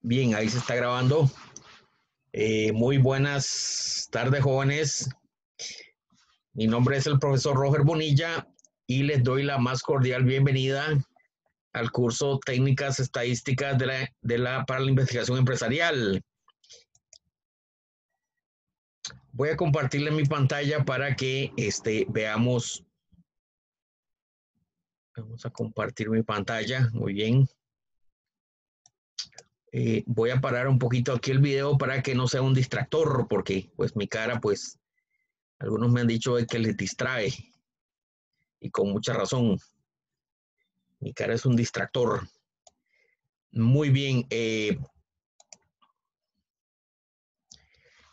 Bien, ahí se está grabando. Eh, muy buenas tardes, jóvenes. Mi nombre es el profesor Roger Bonilla y les doy la más cordial bienvenida al curso Técnicas Estadísticas de la, para la Investigación Empresarial. Voy a compartirle mi pantalla para que este, veamos. Vamos a compartir mi pantalla. Muy bien. Eh, voy a parar un poquito aquí el video para que no sea un distractor, porque pues mi cara, pues, algunos me han dicho que les distrae. Y con mucha razón. Mi cara es un distractor. Muy bien. Eh,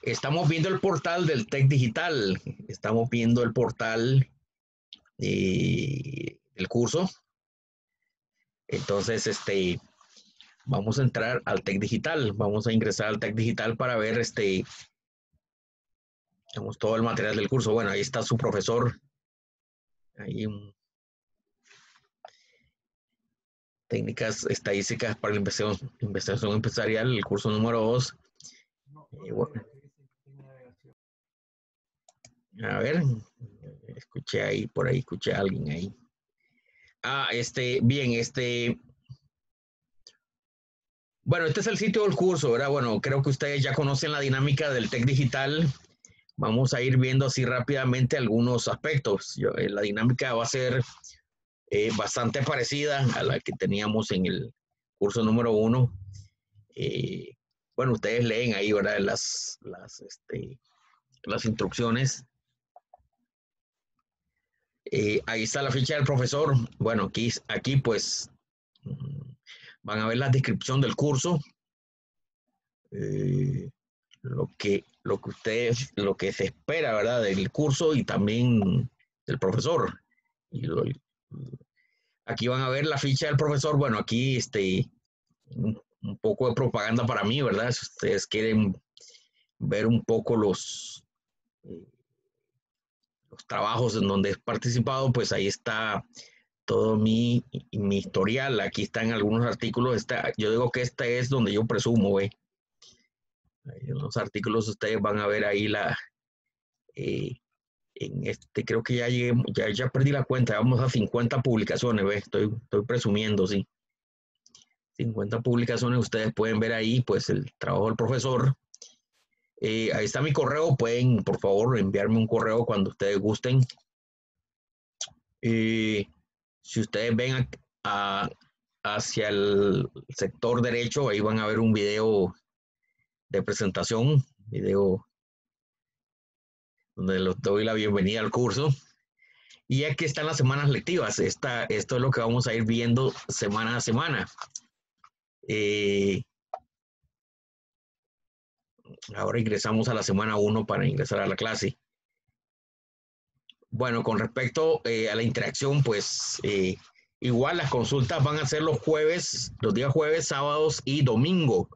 estamos viendo el portal del TEC Digital. Estamos viendo el portal eh, del curso. Entonces, este, vamos a entrar al TEC Digital. Vamos a ingresar al TEC Digital para ver este, tenemos todo el material del curso. Bueno, ahí está su profesor. Ahí técnicas estadísticas para la investigación, empresarial, el curso número 2. a ver, escuché ahí, por ahí escuché a alguien ahí. Ah, este, bien, este, bueno, este es el sitio del curso, ¿verdad? Bueno, creo que ustedes ya conocen la dinámica del TEC Digital. Vamos a ir viendo así rápidamente algunos aspectos. Eh, la dinámica va a ser eh, bastante parecida a la que teníamos en el curso número uno. Eh, bueno, ustedes leen ahí, ¿verdad? Las, las, este, las instrucciones. ahí está la ficha del profesor. Bueno, aquí, aquí pues van a ver la descripción del curso, eh, lo, que, lo que ustedes, lo que se espera, ¿verdad? Del curso y también del profesor. Y aquí van a ver la ficha del profesor. Bueno, aquí este, un, poco de propaganda para mí, ¿verdad? Si ustedes quieren ver un poco los, eh, los trabajos en donde he participado, pues ahí está todo mi, mi historial. Aquí están algunos artículos. Está, yo digo que este es donde yo presumo, güey. En los artículos ustedes van a ver ahí la... Eh, en este, creo que ya llegué, ya, ya perdí la cuenta, vamos a 50 publicaciones, ¿ve? Estoy, estoy presumiendo, sí. 50 publicaciones, ustedes pueden ver ahí, pues, el trabajo del profesor. Eh, ahí está mi correo, pueden, por favor, enviarme un correo cuando ustedes gusten. Eh, si ustedes ven hacia el sector derecho, ahí van a ver un video de presentación, video donde les doy la bienvenida al curso. Y aquí están las semanas lectivas. Esta, esto es lo que vamos a ir viendo semana a semana. Eh, ahora ingresamos a la semana 1 para ingresar a la clase. Bueno, con respecto eh, a la interacción, pues eh, igual las consultas van a ser los jueves, los días jueves, sábados y domingo.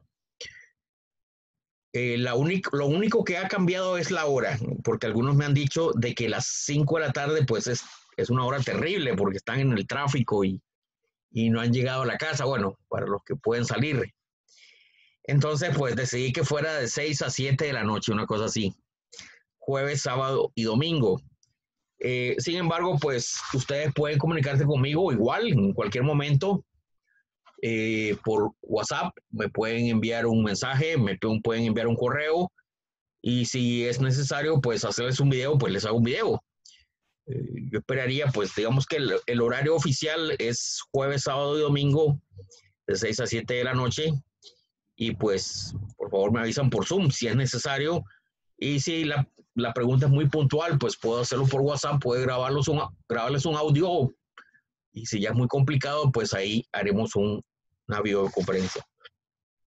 Eh, la lo único que ha cambiado es la hora, porque algunos me han dicho de que las 5 de la tarde, pues es, es, una hora terrible porque están en el tráfico y, y no han llegado a la casa. Bueno, para los que pueden salir. Entonces, pues decidí que fuera de 6 a 7 de la noche, una cosa así. Jueves, sábado y domingo. Eh, sin embargo, pues ustedes pueden comunicarse conmigo igual en cualquier momento eh, por WhatsApp, me pueden enviar un mensaje, me pueden enviar un correo y si es necesario, pues hacerles un video, pues les hago un video. Eh, yo esperaría, pues digamos que el, el, horario oficial es jueves, sábado y domingo de 6 a 7 de la noche y pues por favor me avisan por Zoom si es necesario y si la, la pregunta es muy puntual, pues puedo hacerlo por WhatsApp, puede grabarlos un, grabarles un audio y si ya es muy complicado, pues ahí haremos un, una videoconferencia.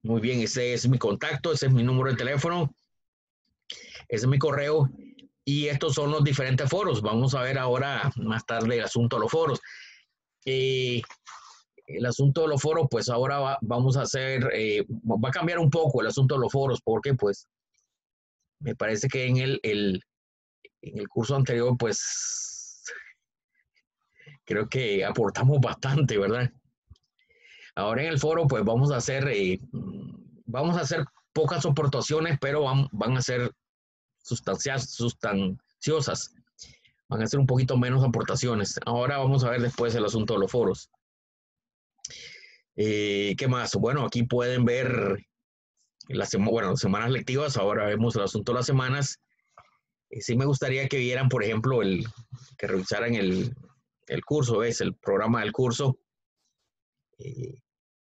Muy bien, ese es mi contacto, ese es mi número de teléfono, ese es mi correo y estos son los diferentes foros. Vamos a ver ahora más tarde el asunto de los foros. Eh, el asunto de los foros, pues ahora vamos a hacer, eh, va a cambiar un poco el asunto de los foros porque pues me parece que en el, en el curso anterior, pues creo que aportamos bastante, ¿verdad? Ahora en el foro, pues vamos a hacer, eh, vamos a hacer pocas aportaciones, pero van, van a ser sustanciosas. Van a ser un poquito menos aportaciones. Ahora vamos a ver después el asunto de los foros. Eh, ¿Qué más? Bueno, aquí pueden ver las, bueno, semanas lectivas. Ahora vemos el asunto de las semanas. Eh, sí me gustaría que vieran, por ejemplo, el, que revisaran el, el curso, ¿ves? El programa del curso. Eh,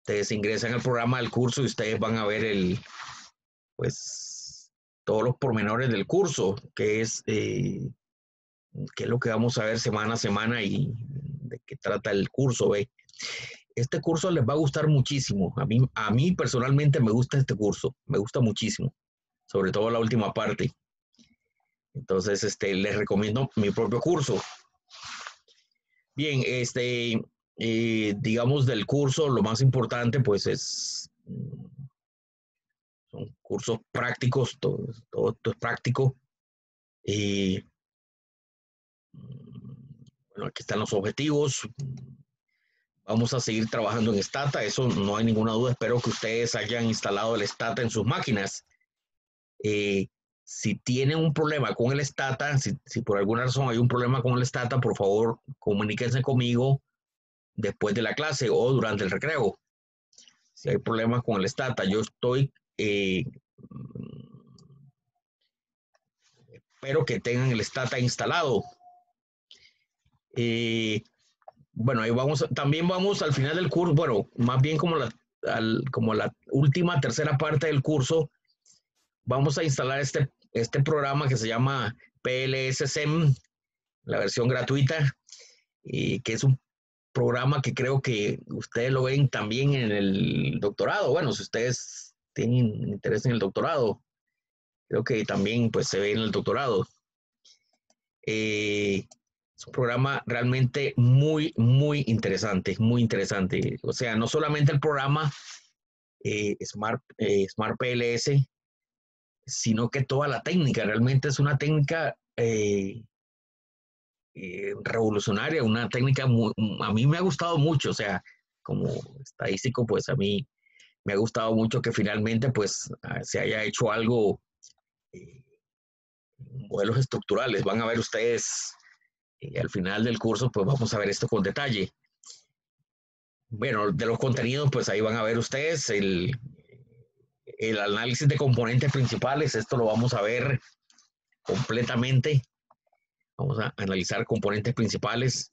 ustedes ingresan al programa del curso y ustedes van a ver el, pues, todos los pormenores del curso, que es, eh, qué es lo que vamos a ver semana a semana y de qué trata el curso, ¿ve? Este curso les va a gustar muchísimo. A mí, a mí personalmente me gusta este curso, me gusta muchísimo, sobre todo la última parte. Entonces, este, les recomiendo mi propio curso. Bien, este, eh, digamos del curso, lo más importante pues es, mm, son cursos prácticos, todo, todo, es práctico. Y, mm, bueno, aquí están los objetivos. Vamos a seguir trabajando en Stata, eso no hay ninguna duda. Espero que ustedes hayan instalado el Stata en sus máquinas. Eh, si tienen un problema con el Stata, si, si, por alguna razón hay un problema con el Stata, por favor comuníquense conmigo después de la clase o durante el recreo. Si hay problemas con el Stata, yo estoy... Eh, espero que tengan el Stata instalado. Eh, bueno, ahí vamos, también vamos al final del curso, bueno, más bien como la, como la última, tercera parte del curso, vamos a instalar este, este programa que se llama PLSSEM, la versión gratuita, y que es un programa que creo que ustedes lo ven también en el doctorado. Bueno, si ustedes tienen interés en el doctorado, creo que también pues se ve en el doctorado. Eh, es un programa realmente muy, muy interesante, muy interesante. O sea, no solamente el programa eh, Smart, eh, Smart PLS, sino que toda la técnica, realmente es una técnica eh, revolucionaria, una técnica a mí me ha gustado mucho, o sea, como estadístico, pues a mí me ha gustado mucho que finalmente pues ah, se haya hecho algo, eh, modelos estructurales, van a ver ustedes eh, al final del curso, pues vamos a ver esto con detalle. Bueno, de los contenidos, pues ahí van a ver ustedes el, el análisis de componentes principales, esto lo vamos a ver completamente Vamos a analizar componentes principales.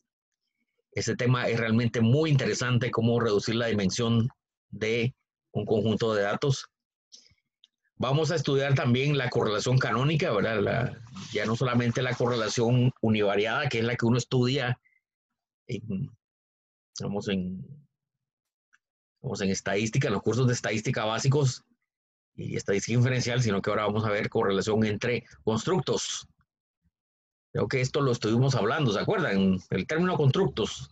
Este tema es realmente muy interesante, cómo reducir la dimensión de un conjunto de datos. Vamos a estudiar también la correlación canónica, ¿verdad? ya no solamente la correlación univariada, que es la que uno estudia en, en, en estadística, en los cursos de estadística básicos y estadística inferencial, sino que ahora vamos a ver correlación entre constructos. Creo que esto lo estuvimos hablando, ¿se acuerdan? El término constructos.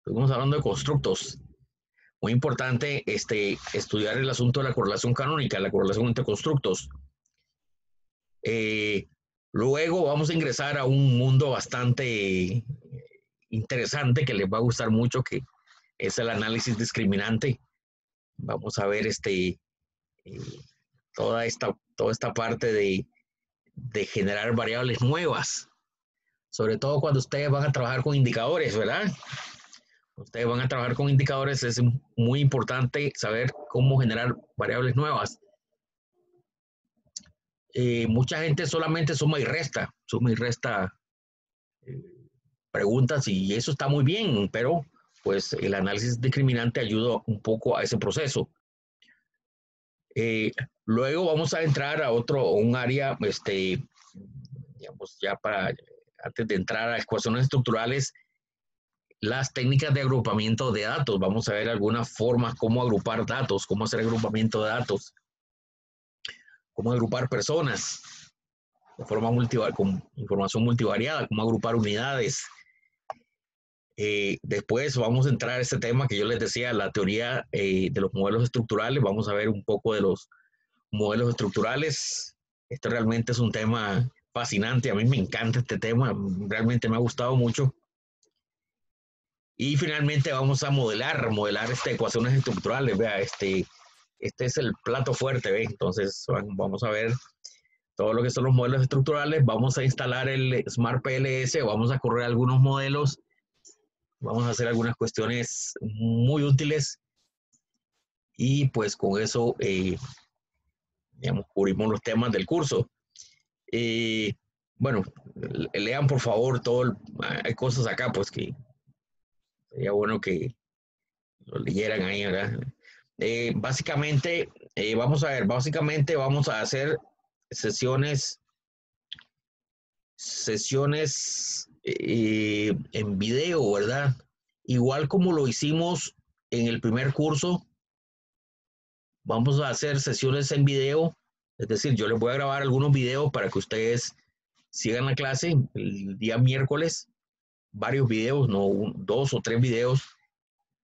Estuvimos hablando de constructos. Muy importante este, estudiar el asunto de la correlación canónica, la correlación entre constructos. Eh, luego vamos a ingresar a un mundo bastante interesante que les va a gustar mucho, que es el análisis discriminante. Vamos a ver este, eh, toda, esta, toda esta parte de, de generar variables nuevas sobre todo cuando ustedes van a trabajar con indicadores, ¿verdad? Ustedes van a trabajar con indicadores, es muy importante saber cómo generar variables nuevas. Eh, mucha gente solamente suma y resta, suma y resta eh, preguntas y eso está muy bien, pero pues el análisis discriminante ayuda un poco a ese proceso. Eh, luego vamos a entrar a otro, un área, este, digamos, ya para antes de entrar a ecuaciones estructurales, las técnicas de agrupamiento de datos. Vamos a ver algunas formas, cómo agrupar datos, cómo hacer agrupamiento de datos, cómo agrupar personas de forma con información multivariada, cómo agrupar unidades. Eh, después vamos a entrar a este tema que yo les decía, la teoría eh, de los modelos estructurales. Vamos a ver un poco de los modelos estructurales. Esto realmente es un tema fascinante, a mí me encanta este tema, realmente me ha gustado mucho. Y finalmente vamos a modelar, modelar estas ecuaciones estructurales, vea, este, este es el plato fuerte, ¿ve? Entonces vamos a ver todo lo que son los modelos estructurales, vamos a instalar el Smart PLS, vamos a correr algunos modelos, vamos a hacer algunas cuestiones muy útiles y pues con eso, eh, digamos, cubrimos los temas del curso. Eh, bueno, lean por favor todo, hay cosas acá pues que sería bueno que lo leyeran ahí, ¿verdad? Eh, básicamente, vamos a ver, básicamente vamos a hacer sesiones, sesiones eh, en video, ¿verdad? Igual como lo hicimos en el primer curso, vamos a hacer sesiones en video, es decir, yo les voy a grabar algunos videos para que ustedes sigan la clase el día miércoles, varios videos, no dos o tres videos,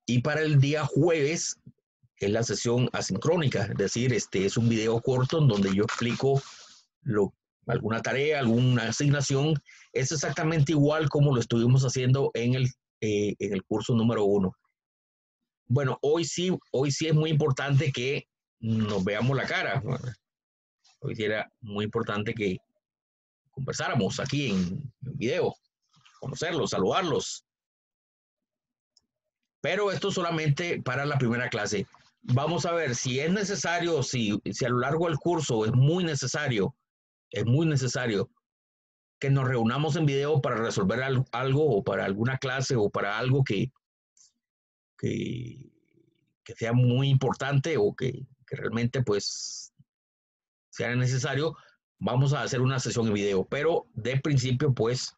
y para el día jueves es la sesión asincrónica, es decir, este es un video corto en donde yo explico lo, alguna tarea, alguna asignación, es exactamente igual como lo estuvimos haciendo en el, eh, en el curso número uno. Bueno, hoy sí, hoy sí es muy importante que nos veamos la cara. Hoy sí era muy importante que conversáramos aquí en, en video, conocerlos, saludarlos. Pero esto solamente para la primera clase vamos a ver si es necesario, si, si a lo largo del curso es muy necesario, es muy necesario que nos reunamos en video para resolver algo, o para alguna clase o para algo que, que, sea muy importante o que, realmente pues sea necesario, vamos a hacer una sesión en video. Pero de principio pues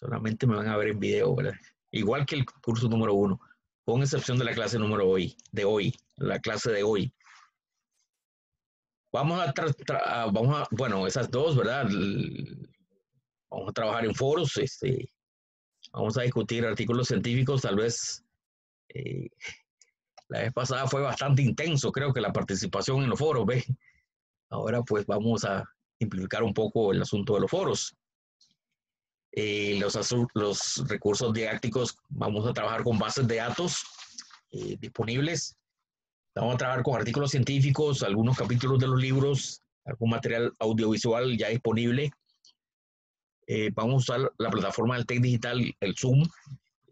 solamente me van a ver en video, ¿verdad? Igual que el curso número uno con excepción de la clase número hoy, de hoy, la clase de hoy. Vamos a, vamos a, bueno, esas dos, ¿verdad? Vamos a trabajar en foros, este, vamos a discutir artículos científicos, tal vez eh, la vez pasada fue bastante intenso, creo que la participación en los foros, ¿ve? Ahora pues vamos a simplificar un poco el asunto de los foros. Eh, los, los recursos didácticos, vamos a trabajar con bases de datos eh, disponibles. Vamos a trabajar con artículos científicos, algunos capítulos de los libros, algún material audiovisual ya disponible. Eh, vamos a usar la plataforma del TEC Digital, el Zoom,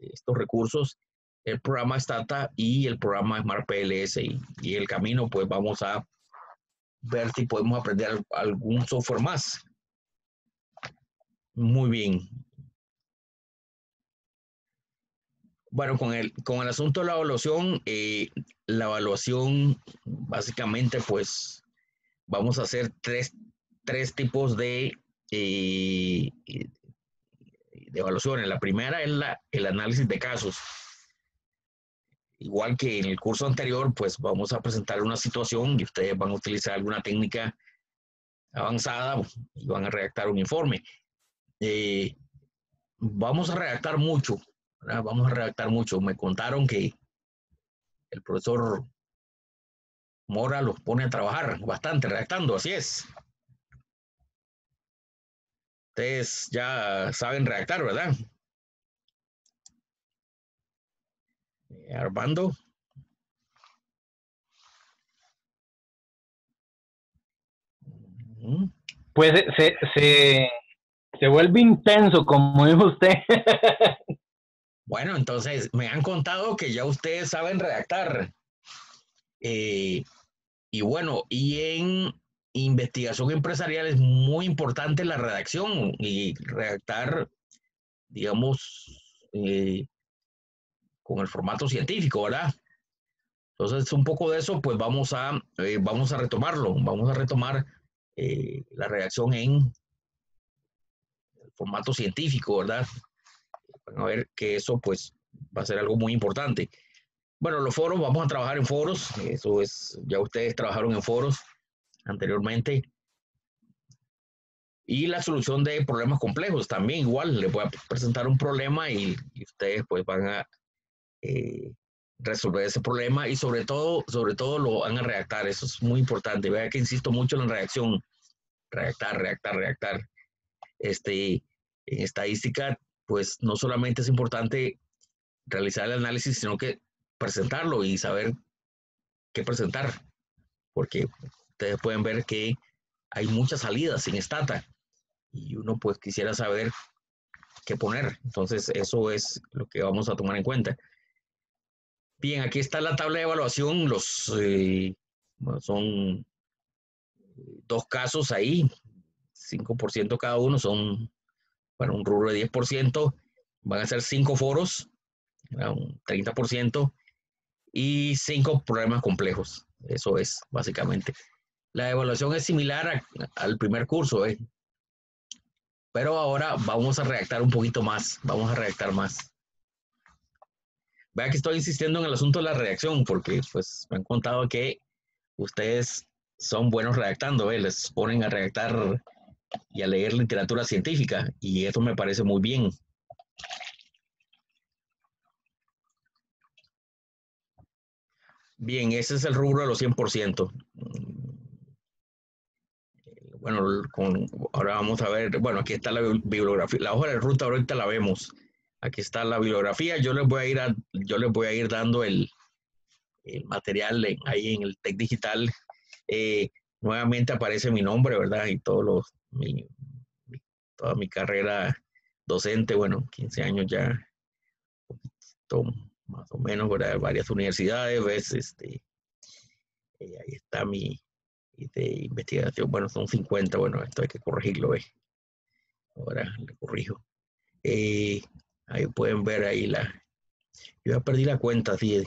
estos recursos, el programa Stata y el programa Smart PLS. Y, y el camino, pues vamos a ver si podemos aprender algún software más. Muy bien. Bueno, con el, con el asunto de la evaluación, eh, la evaluación básicamente pues vamos a hacer tres, tipos de, eh, de evaluaciones. La primera es la, el análisis de casos. Igual que en el curso anterior, pues vamos a presentar una situación y ustedes van a utilizar alguna técnica avanzada y van a redactar un informe. Eh, vamos a redactar mucho, vamos a redactar mucho. Me contaron que el profesor Mora los pone a trabajar bastante redactando, así es. Ustedes ya saben redactar, ¿verdad? Eh, Armando. Pues se, se, se vuelve intenso, como dijo usted. bueno, entonces me han contado que ya ustedes saben redactar. Eh, y bueno, y en investigación empresarial es muy importante la redacción y redactar, digamos, eh, con el formato científico, ¿verdad? Entonces, un poco de eso, pues vamos a, eh, vamos a retomarlo, vamos a retomar la redacción en formato científico, ¿verdad? Van a ver que eso pues va a ser algo muy importante. Bueno, los foros, vamos a trabajar en foros, eso es, ya ustedes trabajaron en foros anteriormente. Y la solución de problemas complejos también igual, les voy a presentar un problema y, ustedes pues van a eh, resolver ese problema y sobre todo, sobre todo lo van a redactar, eso es muy importante. Vea que insisto mucho en la reacción, redactar, redactar, redactar. Este, en estadística, pues no solamente es importante realizar el análisis, sino que presentarlo y saber qué presentar, porque ustedes pueden ver que hay muchas salidas sin estata y uno pues quisiera saber qué poner. Entonces, eso es lo que vamos a tomar en cuenta. Bien, aquí está la tabla de evaluación. Los eh, son dos casos ahí, 5% cada uno, son para un rubro de 10%, van a ser cinco foros, un 30%, y cinco problemas complejos. Eso es, básicamente. La evaluación es similar al primer curso, ¿eh? pero ahora vamos a redactar un poquito más, vamos a redactar más. Vea que estoy insistiendo en el asunto de la redacción, porque pues me han contado que ustedes son buenos redactando, ¿eh? les ponen a redactar y a leer literatura científica, y eso me parece muy bien. Bien, ese es el rubro de los 100%. Bueno, ahora vamos a ver, bueno, aquí está la bibliografía, la hoja de ruta ahorita la vemos. Aquí está la bibliografía, yo les voy a ir, yo les voy a ir dando el, material ahí en el TEC Digital. Eh, nuevamente aparece mi nombre, ¿verdad? Y todos los, toda mi carrera docente, bueno, 15 años ya, más o menos, ¿verdad? Varias universidades, ves, este, eh, ahí está mi de investigación, bueno, son 50, bueno, esto hay que corregirlo, ¿ves? Ahora le corrijo. Eh, ahí pueden ver ahí la, yo ya perdí la cuenta, sí.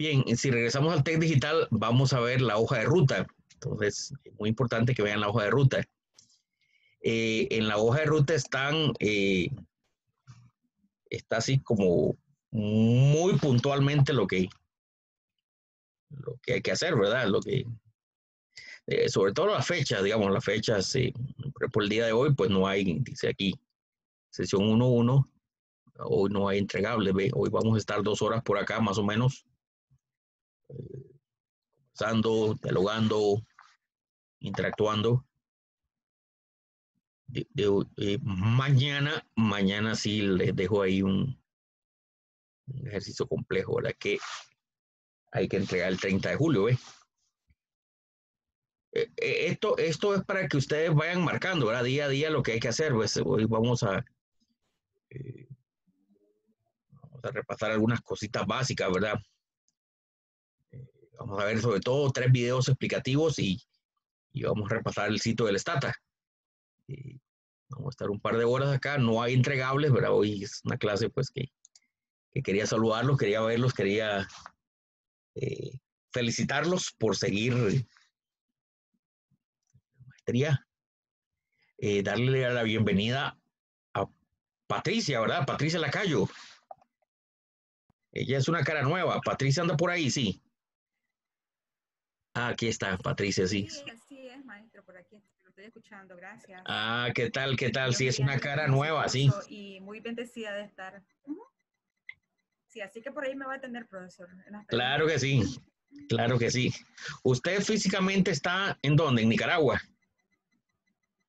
Bien, si regresamos al TEC digital, vamos a ver la hoja de ruta. Entonces, es muy importante que vean la hoja de ruta. Eh, en la hoja de ruta están, eh, está así como muy puntualmente lo que, lo que hay que hacer, ¿verdad? Lo que, eh, sobre todo la fecha, digamos, las fechas, por el día de hoy, pues no hay, dice aquí, sesión 1.1, hoy no hay entregable, hoy vamos a estar dos horas por acá más o menos, conversando, dialogando, interactuando. Eh, mañana, mañana sí les dejo ahí un, ejercicio complejo, ¿verdad? Que hay que entregar el 30 de julio, ¿ve? Eh, eh, esto, esto es para que ustedes vayan marcando, ¿verdad? Día a día lo que hay que hacer. Pues hoy vamos a, vamos a repasar algunas cositas básicas, ¿verdad? Vamos a ver sobre todo tres videos explicativos y, vamos a repasar el sitio del Stata. vamos a estar un par de horas acá, no hay entregables, ¿verdad? Hoy es una clase pues que, quería saludarlos, quería verlos, quería eh, felicitarlos por seguir maestría. Eh, darle la bienvenida a Patricia, ¿verdad? Patricia Lacayo. Ella es una cara nueva. Patricia anda por ahí, sí. Ah, aquí está, Patricia, sí. Sí, así es, maestro, por aquí lo estoy escuchando, gracias. Ah, ¿qué tal, qué tal? Sí, es una cara nueva, sí. Y muy bendecida de estar. Sí, así que por ahí me va a tener, profesor. Claro que sí, claro que sí. ¿Usted físicamente está en dónde? ¿En Nicaragua?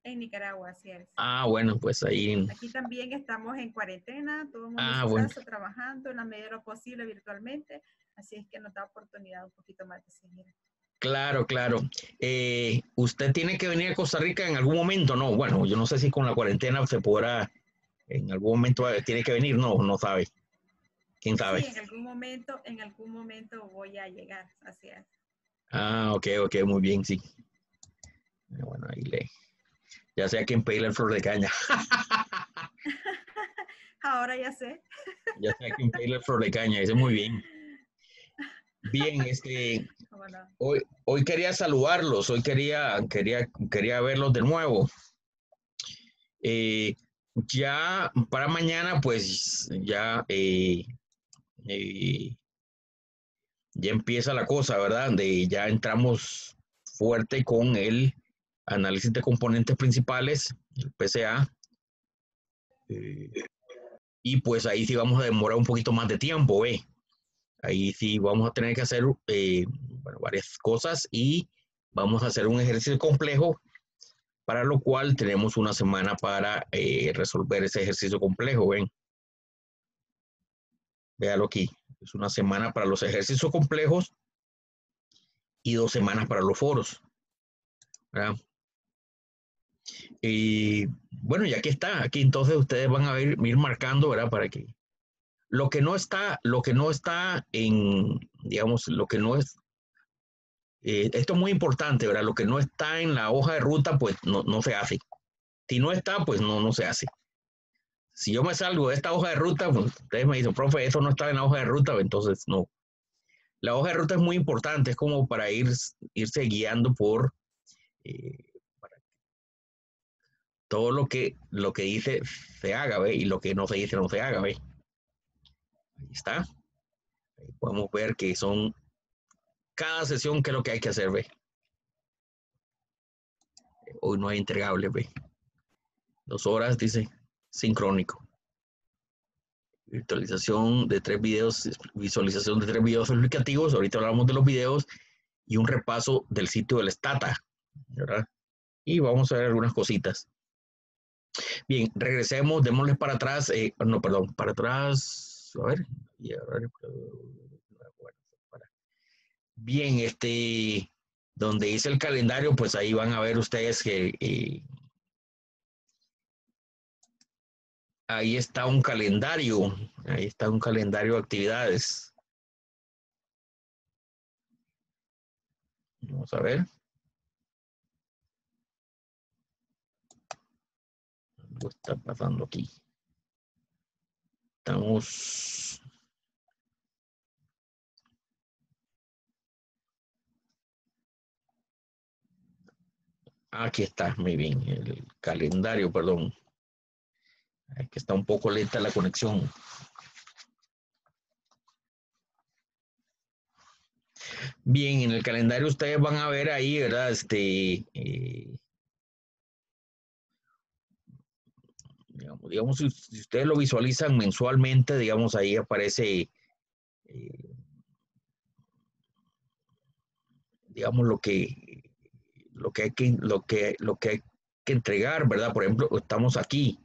En Nicaragua, así es. Ah, bueno, pues ahí. Aquí también estamos en cuarentena, todo el mundo ah, trabajando en la medida de lo posible virtualmente, así es que nos da oportunidad un poquito más de seguir. Claro, claro. Eh, ¿Usted tiene que venir a Costa Rica en algún momento? No, bueno, yo no sé si con la cuarentena se podrá, en algún momento tiene que venir, no, no sabe. ¿Quién sabe? Sí, en algún momento, en algún momento voy a llegar, es. Ah, ok, ok, muy bien, sí. Bueno, ahí le, ya sé a quién pedirle el flor de caña. Ahora ya sé. ya sé a quién pedirle el flor de caña, eso muy bien. Bien, este, hoy, hoy quería saludarlos, hoy quería, quería, quería verlos de nuevo. Eh, ya para mañana, pues ya, eh, eh, ya empieza la cosa, ¿verdad? De ya entramos fuerte con el análisis de componentes principales, el PCA. y pues ahí sí vamos a demorar un poquito más de tiempo, ¿eh? Ahí sí vamos a tener que hacer eh, varias cosas y vamos a hacer un ejercicio complejo, para lo cual tenemos una semana para eh, resolver ese ejercicio complejo, ¿ven? véalo aquí, es una semana para los ejercicios complejos y dos semanas para los foros. Y bueno, y aquí está, aquí entonces ustedes van a ir, ir marcando, ¿verdad? Para que lo que no está, lo que no está en, digamos, lo que no es, eh, esto es muy importante, ¿verdad? Lo que no está en la hoja de ruta, pues no, no se hace. Si no está, pues no, no se hace. Si yo me salgo de esta hoja de ruta, pues ustedes me dicen, profe, eso no está en la hoja de ruta, entonces no. La hoja de ruta es muy importante, es como para ir, irse guiando por eh, todo lo que, lo que dice se haga, ¿ve? Y lo que no se dice no se haga, ¿ve? Ahí está. Podemos ver que son cada sesión que es lo que hay que hacer, ¿ve? Hoy no hay entregable, ¿ve? Dos horas, dice sincrónico. Virtualización de tres videos, visualización de tres videos explicativos. Ahorita hablamos de los videos y un repaso del sitio del Stata, ¿verdad? Y vamos a ver algunas cositas. Bien, regresemos, démosle para atrás, eh, no, perdón, para atrás, a ver, bien, este, donde dice el calendario, pues ahí van a ver ustedes que eh, ahí está un calendario, ahí está un calendario de actividades. Vamos a ver. Algo está pasando aquí. Estamos... Aquí está, muy bien, el calendario, perdón. Que está un poco lenta la conexión. Bien, en el calendario ustedes van a ver ahí, ¿verdad? Este, eh, digamos, si, ustedes lo visualizan mensualmente, digamos, ahí aparece, eh, digamos, lo que, lo que hay que, lo que, lo que hay que entregar, ¿verdad? Por ejemplo, estamos aquí,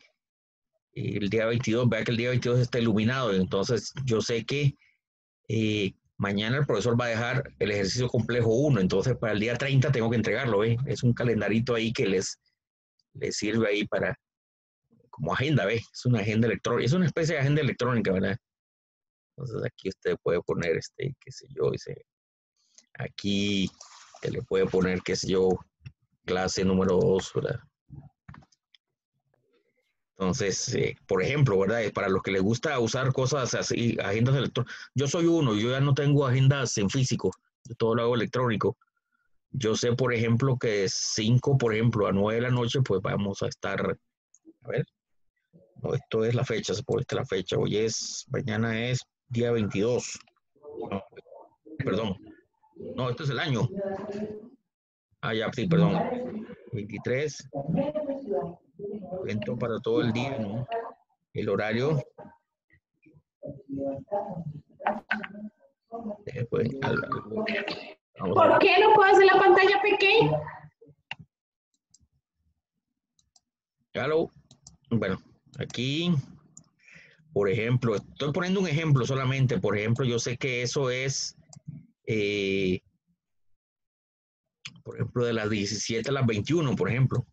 el día 22, vea que el día 22 está iluminado, entonces yo sé que eh, mañana el profesor va a dejar el ejercicio complejo 1, entonces para el día 30 tengo que entregarlo, ¿ve? Es un calendarito ahí que les, les sirve ahí para, como agenda, ¿ve? Es una agenda electrónica, es una especie de agenda electrónica, ¿verdad? Entonces aquí usted puede poner, este, qué sé yo, dice, aquí que le puede poner, qué sé yo, clase número 2, ¿verdad? Entonces, eh, por ejemplo, ¿verdad? Para los que les gusta usar cosas así, agendas electrónicas, yo soy uno, yo ya no tengo agendas en físico, todo lo hago electrónico. Yo sé, por ejemplo, que de 5, por ejemplo, a 9 de la noche, pues vamos a estar, a ver, no, esto es la fecha, se puede esta la fecha, hoy es, mañana es día 22, perdón, no, este es el año. Ah, ya, sí, perdón, 23 evento para todo el día, ¿no? El horario. ¿Por qué no puedo hacer la pantalla pequeña? Claro. Bueno, aquí, por ejemplo, estoy poniendo un ejemplo solamente. Por ejemplo, yo sé que eso es, eh, por ejemplo, de las 17 a las 21, por ejemplo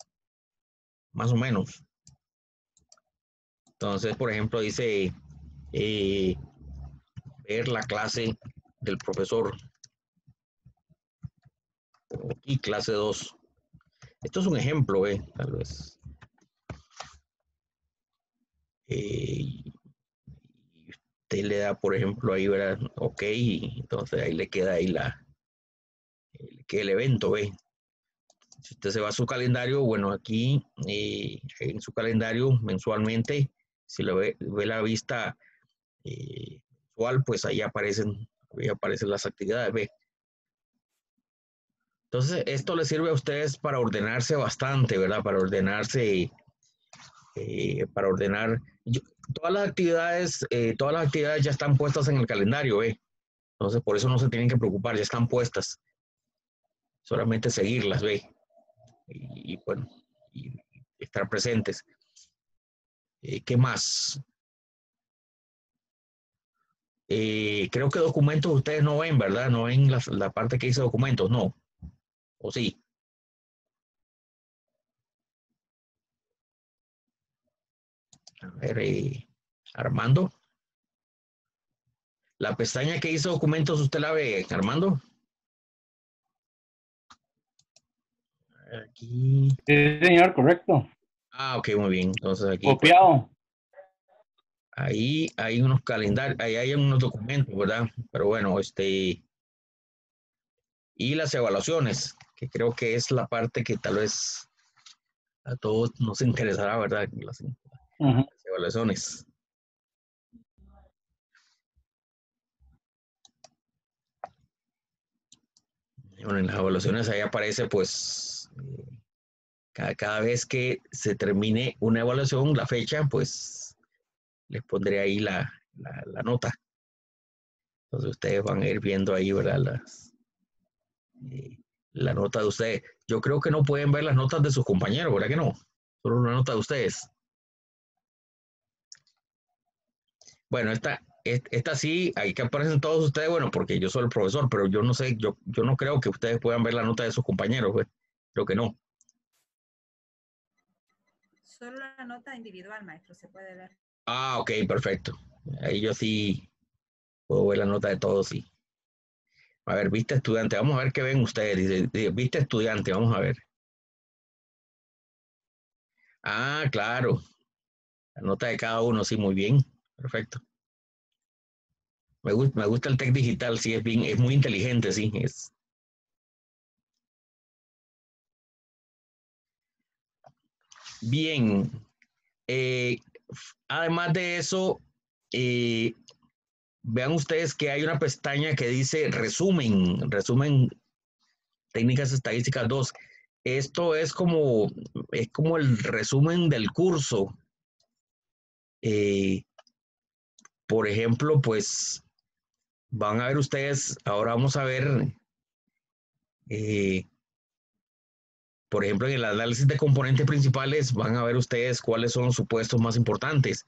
más o menos. Entonces, por ejemplo, dice eh, ver la clase del profesor. Y clase 2. Esto es un ejemplo, eh, tal vez. Eh, usted le da, por ejemplo, ahí, ¿verdad? Ok, entonces ahí le queda ahí la, que el evento, ¿eh? Si usted se va a su calendario, bueno, aquí eh, en su calendario mensualmente, si lo ve, la vista eh, mensual, pues ahí aparecen, ahí aparecen las actividades, ve. Entonces, esto le sirve a ustedes para ordenarse bastante, ¿verdad? Para ordenarse, eh, para ordenar. todas las actividades, todas las actividades ya están puestas en el calendario, ¿ve? Entonces, por eso no se tienen que preocupar, ya están puestas. Solamente seguirlas, ¿ve? y, bueno, estar presentes. Eh, ¿Qué más? eh, creo que documentos ustedes no ven, ¿verdad? No ven la, la parte que dice documentos, no. ¿O sí? A ver, eh, Armando. La pestaña que dice documentos, ¿usted la ve, Armando? Aquí. Sí, señor, correcto. Ah, ok, muy bien. Entonces aquí. Copiado. Ahí hay unos calendarios, ahí hay unos documentos, ¿verdad? Pero bueno, este. Y las evaluaciones, que creo que es la parte que tal vez a todos nos interesará, ¿verdad? Las, las evaluaciones. Bueno, en las evaluaciones ahí aparece pues cada, cada, vez que se termine una evaluación, la fecha, pues les pondré ahí la, la, la nota. Entonces ustedes van a ir viendo ahí, ¿verdad? Las, eh, la nota de ustedes. Yo creo que no pueden ver las notas de sus compañeros, ¿verdad que no? Solo una nota de ustedes. Bueno, esta, esta sí, ahí que aparecen todos ustedes, bueno, porque yo soy el profesor, pero yo no sé, yo, yo no creo que ustedes puedan ver la nota de sus compañeros, pues. Creo que no. Solo la nota individual, maestro, se puede ver. Ah, ok, perfecto. Ahí yo sí puedo ver la nota de todos, sí. A ver, viste estudiante, vamos a ver qué ven ustedes. Dice, viste estudiante, vamos a ver. Ah, claro. La nota de cada uno, sí, muy bien. Perfecto. Me gusta, el tech digital, sí, es bien, es muy inteligente, sí, es. Bien. Eh, además de eso, eh, vean ustedes que hay una pestaña que dice resumen, resumen técnicas estadísticas 2. Esto es como, es como el resumen del curso. Eh, por ejemplo, pues van a ver ustedes, ahora vamos a ver, eh, por ejemplo, en el análisis de componentes principales, van a ver ustedes cuáles son los supuestos más importantes,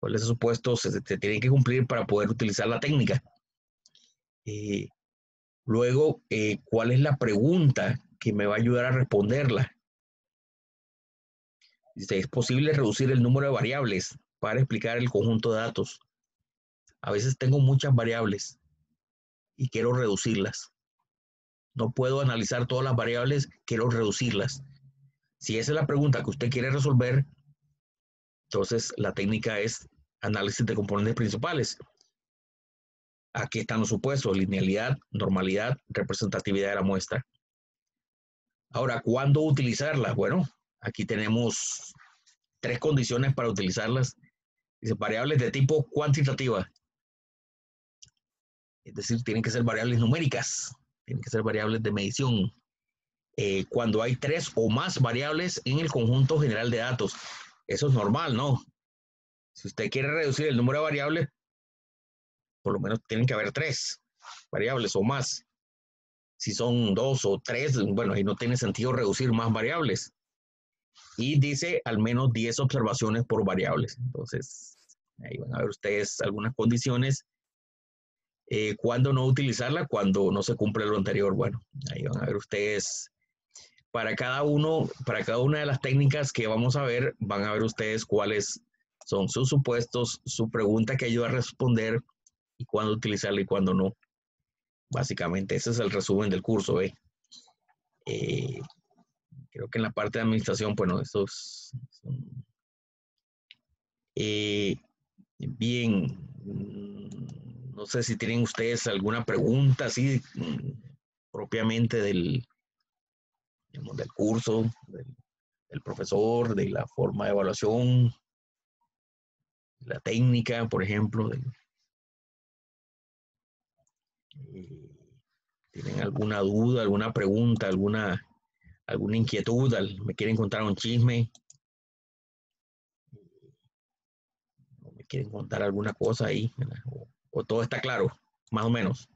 cuáles supuestos se, tienen que cumplir para poder utilizar la técnica. Eh, luego, eh, ¿cuál es la pregunta que me va a ayudar a responderla? Dice, ¿es posible reducir el número de variables para explicar el conjunto de datos? A veces tengo muchas variables y quiero reducirlas. No puedo analizar todas las variables, quiero reducirlas. Si esa es la pregunta que usted quiere resolver, entonces la técnica es análisis de componentes principales. Aquí están los supuestos, linealidad, normalidad, representatividad de la muestra. Ahora, ¿cuándo utilizarlas? Bueno, aquí tenemos tres condiciones para utilizarlas. Variables de tipo cuantitativa. Es decir, tienen que ser variables numéricas, tienen que ser variables de medición. Eh, cuando hay tres o más variables en el conjunto general de datos. Eso es normal, ¿no? Si usted quiere reducir el número de variables, por lo menos tienen que haber tres variables o más. Si son dos o tres, bueno, ahí no tiene sentido reducir más variables. Y dice al menos 10 observaciones por variables. Entonces, ahí van a ver ustedes algunas condiciones eh, ¿Cuándo no utilizarla? Cuando no se cumple lo anterior. Bueno, ahí van a ver ustedes. Para cada uno, para cada una de las técnicas que vamos a ver, van a ver ustedes cuáles son sus supuestos, su pregunta que ayuda a responder y cuándo utilizarla y cuándo no. Básicamente, ese es el resumen del curso. ¿eh? Eh, creo que en la parte de administración, bueno, estos son, eh, bien no sé si tienen ustedes alguna pregunta así propiamente del, del curso, del, profesor, de la forma de evaluación, la técnica, por ejemplo. Eh, ¿Tienen alguna duda, alguna pregunta, alguna, alguna inquietud? ¿Me quieren contar un chisme? ¿Me quieren contar alguna cosa ahí? ¿O todo está claro? Más o menos.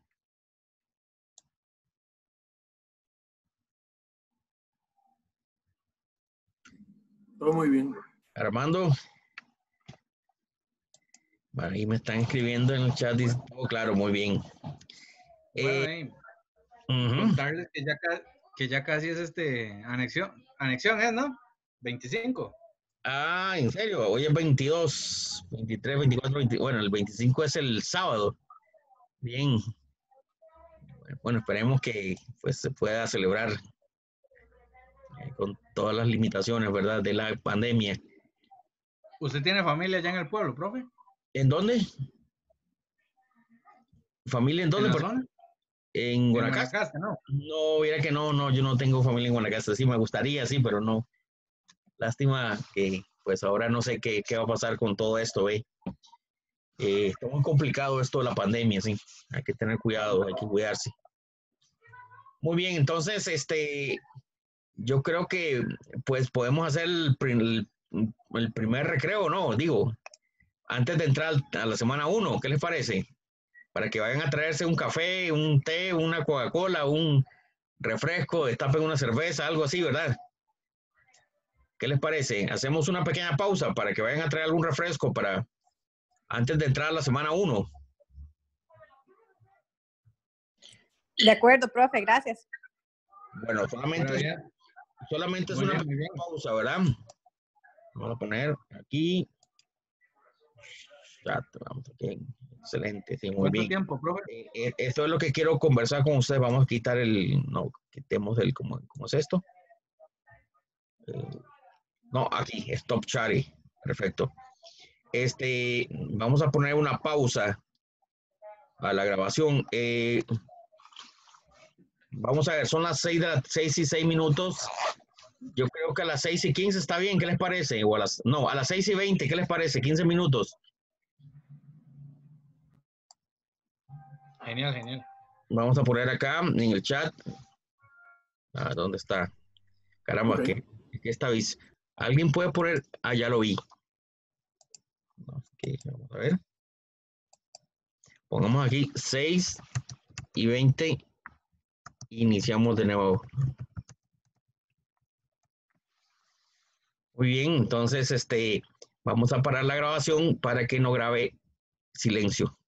Todo muy bien. Armando. Ahí me están escribiendo en el chat, dice, oh, claro, muy bien. Eh, contarles que ya, que ya casi es este anexión, anexión es, ¿no? 25. Ah, en serio, hoy es 22, 23, 24, 20, bueno, el 25 es el sábado. Bien. Bueno, esperemos que pues, se pueda celebrar eh, con todas las limitaciones, ¿verdad?, de la pandemia. ¿Usted tiene familia allá en el pueblo, profe? ¿En dónde? ¿Familia en dónde? ¿En, en Guanacaste. ¿no? No, mira que no, no, yo no tengo familia en Guanacaste. Sí, me gustaría, sí, pero no. Lástima que pues ahora no sé qué, qué va a pasar con todo esto, ¿ve? Eh, está muy complicado esto de la pandemia, sí. Hay que tener cuidado, hay que cuidarse. Muy bien, entonces, este, yo creo que pues podemos hacer el, el primer recreo, ¿no? Digo, antes de entrar a la semana 1, ¿qué les parece? Para que vayan a traerse un café, un té, una Coca-Cola, un refresco, destapen una cerveza, algo así, ¿verdad? ¿Qué les parece? Hacemos una pequeña pausa para que vayan a traer algún refresco para antes de entrar a la semana 1. De acuerdo, profe, gracias. Bueno, solamente, solamente es una pequeña pausa, ¿verdad? Vamos a poner aquí. vamos aquí. Excelente, sí, muy bien. tiempo, profe? Eh, eh, esto es lo que quiero conversar con ustedes. Vamos a quitar el, no, quitemos el, ¿cómo, cómo es esto? Eh, no, aquí, stop chatting. Perfecto. Este, vamos a poner una pausa a la grabación. vamos a ver, son las seis, de las seis y seis minutos. Yo creo que a las 6 y 15 está bien, ¿qué les parece? O a las, no, a las 6 y 20, ¿qué les parece? 15 minutos. Genial, genial. Vamos a poner acá en el chat. Ah, ¿dónde está? Caramba, ¿qué, qué está ¿Alguien puede poner? Ah, ya lo vi. vamos a ver. Pongamos aquí 6 y 20. Iniciamos de nuevo. Muy bien, entonces este, vamos a parar la grabación para que no grabe silencio.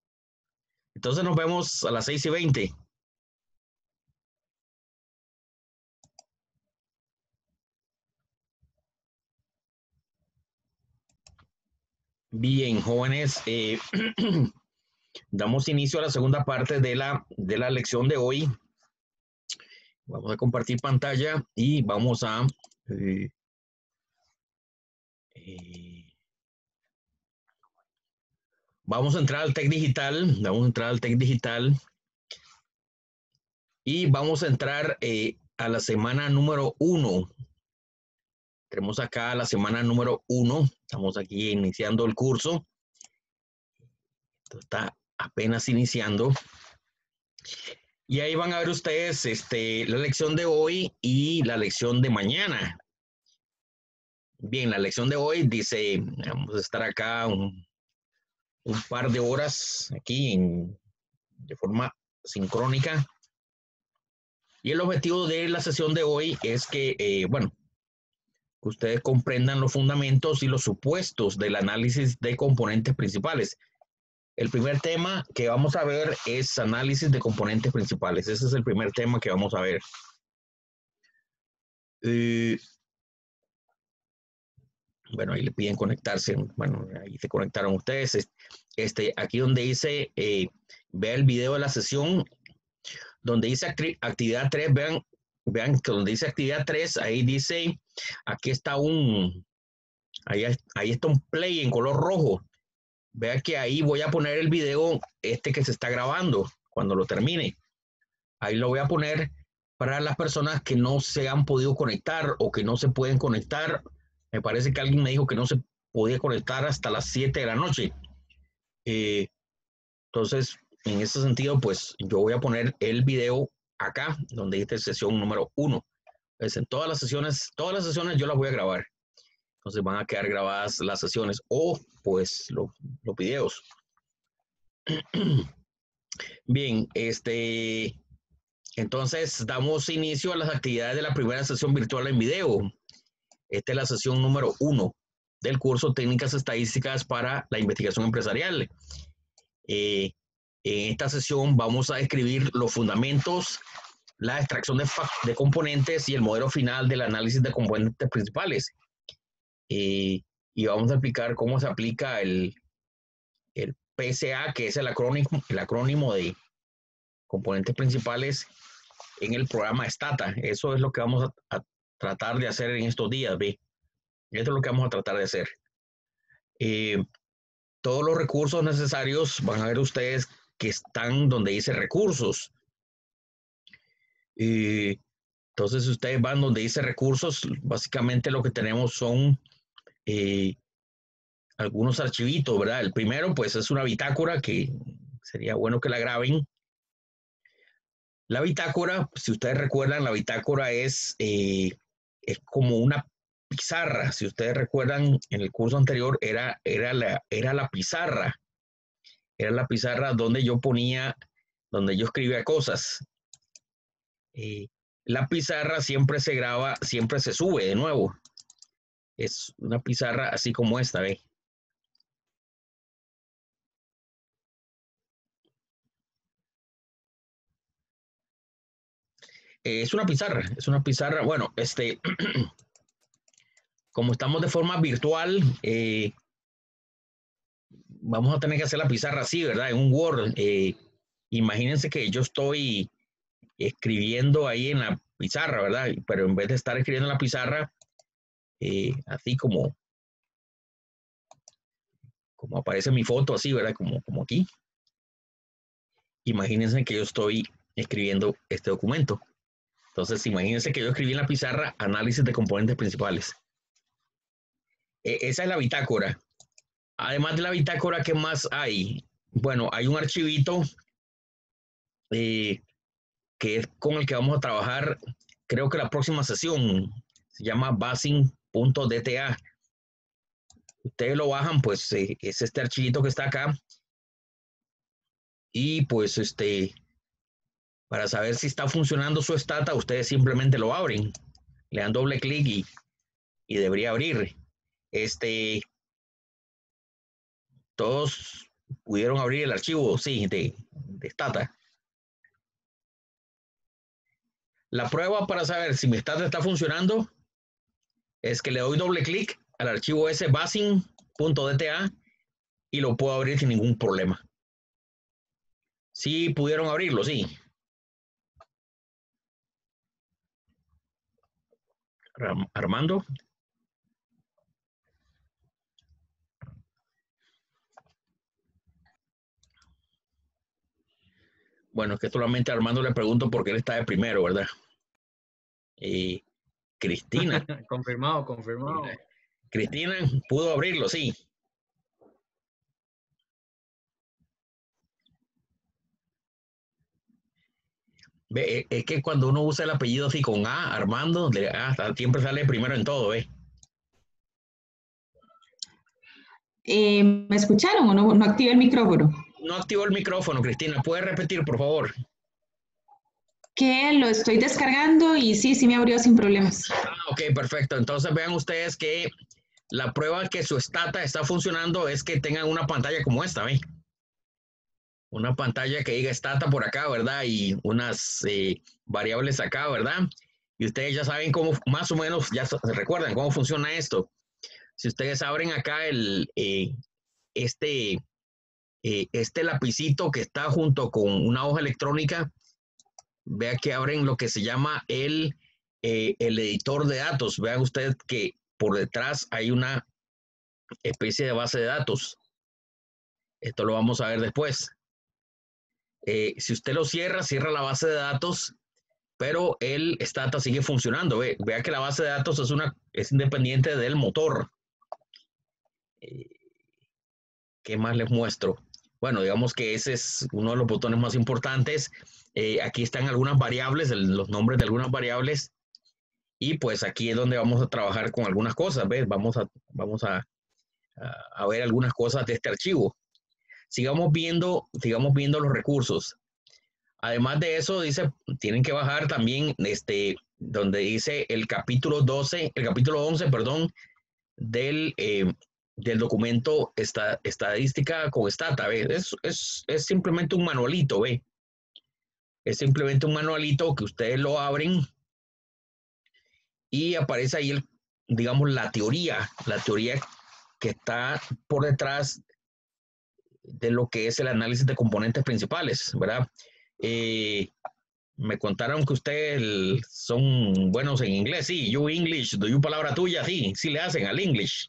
Entonces nos vemos a las 6 y 20. Bien, jóvenes, eh, damos inicio a la segunda parte de la, de la lección de hoy. Vamos a compartir pantalla y vamos a eh, eh, vamos a entrar al TEC Digital, vamos a entrar al TEC Digital y vamos a entrar a la semana número uno. Tenemos acá la semana número uno, estamos aquí iniciando el curso. Esto está apenas iniciando. Y ahí van a ver ustedes este, la lección de hoy y la lección de mañana. Bien, la lección de hoy dice, vamos a estar acá un, par de horas aquí de forma sincrónica. Y el objetivo de la sesión de hoy es que, eh, bueno, que ustedes comprendan los fundamentos y los supuestos del análisis de componentes principales. El primer tema que vamos a ver es análisis de componentes principales. Ese es el primer tema que vamos a ver. Eh, bueno, ahí le piden conectarse, bueno, ahí se conectaron ustedes. Este, aquí donde dice, eh, vea el video de la sesión, donde dice actividad 3, vean, vean que donde dice actividad 3, ahí dice, aquí está un, ahí, ahí está un play en color rojo. Vea que ahí voy a poner el video este que se está grabando cuando lo termine. Ahí lo voy a poner para las personas que no se han podido conectar o que no se pueden conectar me parece que alguien me dijo que no se podía conectar hasta las 7 de la noche. Eh, entonces, en ese sentido, pues yo voy a poner el video acá, donde dice sesión número 1. Pues en todas las sesiones, todas las sesiones yo las voy a grabar. Entonces van a quedar grabadas las sesiones o pues los videos. Bien, este, entonces damos inicio a las actividades de la primera sesión virtual en video. Esta es la sesión número uno. del curso Técnicas Estadísticas para la Investigación Empresarial. Eh, en esta sesión vamos a describir los fundamentos, la extracción de, componentes y el modelo final del análisis de componentes principales. Eh, y vamos a explicar cómo se aplica el, el PSA, que es el acrónimo, el acrónimo de componentes principales en el programa Stata. Eso es lo que vamos a, tratar de hacer en estos días, ¿ve? Esto es lo que vamos a tratar de hacer. Eh, todos los recursos necesarios van a ver ustedes que están donde dice recursos. Y entonces ustedes van donde dice recursos, básicamente lo que tenemos son eh, algunos archivitos, ¿verdad? El primero pues es una bitácora que sería bueno que la graben. La bitácora, si ustedes recuerdan, la bitácora es, eh, es como una pizarra. Si ustedes recuerdan, en el curso anterior era, era, la, era la pizarra. Era la pizarra donde yo ponía, donde yo escribía cosas. Eh, la pizarra siempre se graba, siempre se sube de nuevo. Es una pizarra así como esta, ¿ve? es una pizarra, es una pizarra, bueno, este, como estamos de forma virtual, eh, vamos a tener que hacer la pizarra así, ¿verdad? En un Word. Eh, imagínense que yo estoy escribiendo ahí en la pizarra, ¿verdad? Pero en vez de estar escribiendo en la pizarra, eh, así como, como aparece mi foto, así, ¿verdad? Como, como aquí. Imagínense que yo estoy escribiendo este documento. Entonces, imagínense que yo escribí en la pizarra análisis de componentes principales. E, esa es la bitácora. Además de la bitácora, ¿qué más hay? Bueno, hay un archivito eh, que es con el que vamos a trabajar, creo que la próxima sesión se llama basing.dta. Ustedes lo bajan, pues eh, es este archivito que está acá. Y pues este, para saber si está funcionando su stata, ustedes simplemente lo abren, le dan doble clic y, y debería abrir. Este, todos pudieron abrir el archivo, sí, de, Stata. La prueba para saber si mi Stata está funcionando es que le doy doble clic al archivo ese y lo puedo abrir sin ningún problema. Sí pudieron abrirlo, sí. Armando. Bueno, es que solamente a Armando le pregunto por qué él está de primero, ¿verdad? Y Cristina. confirmado, confirmado. Cristina pudo abrirlo, sí. Ve, es que cuando uno usa el apellido así con A, Armando, ah, siempre sale primero en todo, ¿eh? ¿Me escucharon o no, no activé el micrófono? No activó el micrófono, Cristina. ¿Puedes repetir, por favor? Que lo estoy descargando y sí, sí me abrió sin problemas. Ah, ok, perfecto. Entonces vean ustedes que la prueba que su stata está funcionando es que tengan una pantalla como esta, ¿ve? una pantalla que diga stata por acá, ¿verdad? Y unas eh, variables acá, ¿verdad? Y ustedes ya saben cómo, más o menos, ya se recuerdan cómo funciona esto. Si ustedes abren acá el, eh, este, eh, este lapicito que está junto con una hoja electrónica, vea que abren lo que se llama el, el editor de datos. Vean ustedes que por detrás hay una especie de base de datos. Esto lo vamos a ver después. Eh, si usted lo cierra, cierra la base de datos, pero el Stata sigue funcionando. vea que la base de datos es, una, es independiente del motor. Eh, ¿Qué más les muestro? Bueno, digamos que ese es uno de los botones más importantes. Eh, aquí están algunas variables, los nombres de algunas variables. Y pues aquí es donde vamos a trabajar con algunas cosas, ¿ves? Vamos a, vamos a, a ver algunas cosas de este archivo sigamos viendo, sigamos viendo los recursos. Además de eso, dice, tienen que bajar también este, donde dice el capítulo 12, el capítulo 11, perdón, del, eh, del documento esta, estadística con Stata, ¿ve? Es, es, es, simplemente un manualito, ¿ve? Es simplemente un manualito que ustedes lo abren y aparece ahí, digamos, la teoría, la teoría que está por detrás de lo que es el análisis de componentes principales, ¿verdad? Eh, me contaron que ustedes son buenos en inglés, sí, you English, do you palabra tuya, sí, sí le hacen al English.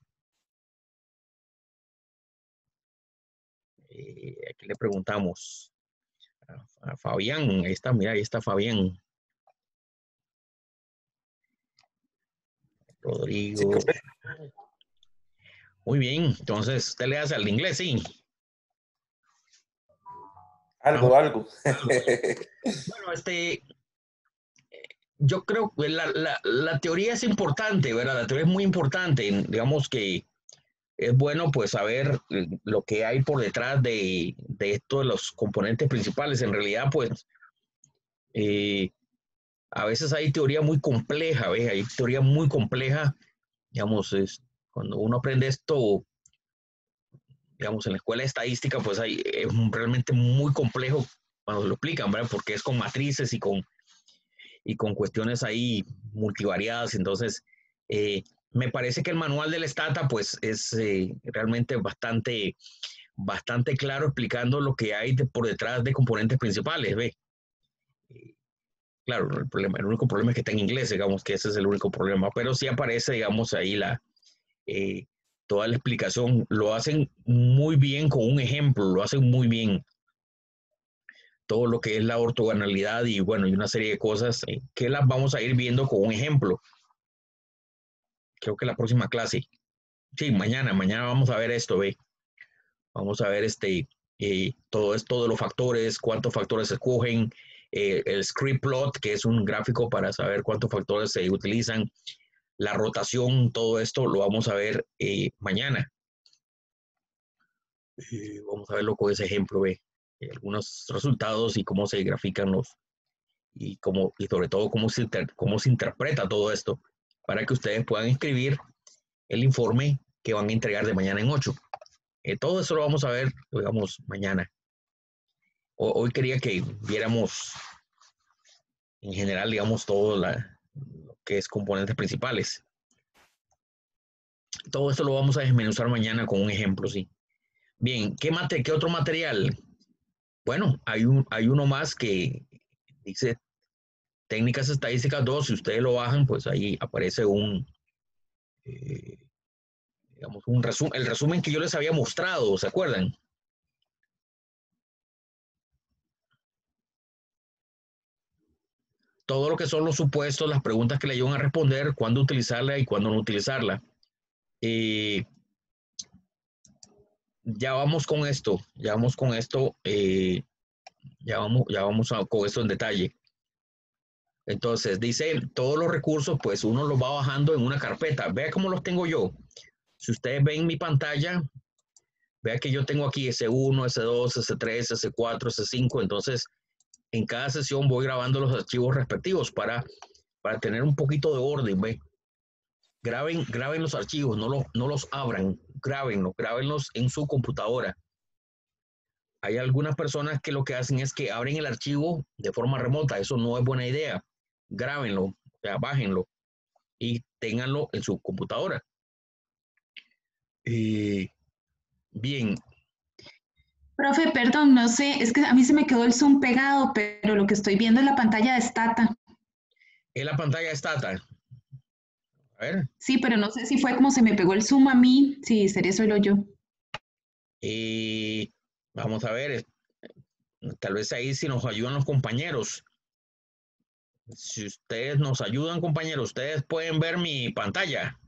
Eh, aquí le preguntamos a, Fabián, ahí está, mira, ahí está Fabián. Rodrigo. Muy bien, entonces usted le hace al inglés, sí. Algo, algo. bueno, este, yo creo que la, teoría es importante, ¿verdad? La teoría es muy importante. Digamos que es bueno pues saber eh, lo que hay por detrás de, de esto los componentes principales. En realidad, pues, eh, a veces hay teoría muy compleja, ¿ves? Hay teoría muy compleja. Digamos, es, cuando uno aprende esto digamos, en la escuela de estadística, pues hay, es realmente muy complejo cuando lo explican, ¿verdad? Porque es con matrices y con, y con cuestiones ahí multivariadas. Entonces, eh, me parece que el manual del Stata, pues, es eh, realmente bastante, bastante claro explicando lo que hay por detrás de componentes principales, ¿ve? Claro, el, único problema es que está en inglés, digamos que ese es el único problema, pero sí aparece, digamos, ahí la, eh, toda la explicación. Lo hacen muy bien con un ejemplo, lo hacen muy bien. Todo lo que es la ortogonalidad y bueno, y una serie de cosas eh, que las vamos a ir viendo con un ejemplo. Creo que la próxima clase. Sí, mañana, mañana vamos a ver esto, ve. Vamos a ver este, eh, todo esto de los factores, cuántos factores se escogen, eh, el script plot, que es un gráfico para saber cuántos factores se utilizan, la rotación, todo esto lo vamos a ver eh, mañana. Eh, vamos a verlo con ese ejemplo, ve algunos resultados y cómo se grafican los, y, cómo, y sobre todo cómo se, cómo se interpreta todo esto para que ustedes puedan escribir el informe que van a entregar de mañana en 8. Eh, todo eso lo vamos a ver, digamos, mañana. hoy quería que viéramos en general, digamos, todo la, que es componentes principales. Todo esto lo vamos a desmenuzar mañana con un ejemplo, sí. Bien, ¿qué, mate, qué otro material? Bueno, hay, un, hay uno más que dice técnicas estadísticas 2, si ustedes lo bajan, pues ahí aparece un, eh, digamos, un resumen, el resumen que yo les había mostrado, ¿se acuerdan? todo lo que son los supuestos, las preguntas que le ayudan a responder, cuándo utilizarla y cuándo no utilizarla. Eh, ya vamos con esto, ya vamos con esto, eh, ya vamos, ya vamos con esto en detalle. Entonces, dice, todos los recursos, pues uno los va bajando en una carpeta. Vea cómo los tengo yo. Si ustedes ven mi pantalla, vea que yo tengo aquí S1, S2, S3, S4, S5. Entonces, en cada sesión voy grabando los archivos respectivos para, para tener un poquito de orden, ¿ve? Graben, graben los archivos, no los, no los abran, grábenlos, grábenlos en su computadora. Hay algunas personas que lo que hacen es que abren el archivo de forma remota, eso no es buena idea. Grábenlo, o sea, bájenlo y ténganlo en su computadora. Eh, bien, Profe, perdón, no sé, es que a mí se me quedó el zoom pegado, pero lo que estoy viendo es la pantalla de Stata. ¿Es la pantalla de Stata? A ver. Sí, pero no sé si fue como se me pegó el zoom a mí, sí, sería solo yo. Y vamos a ver, tal vez ahí si nos ayudan los compañeros. Si ustedes nos ayudan, compañeros, ustedes pueden ver mi pantalla.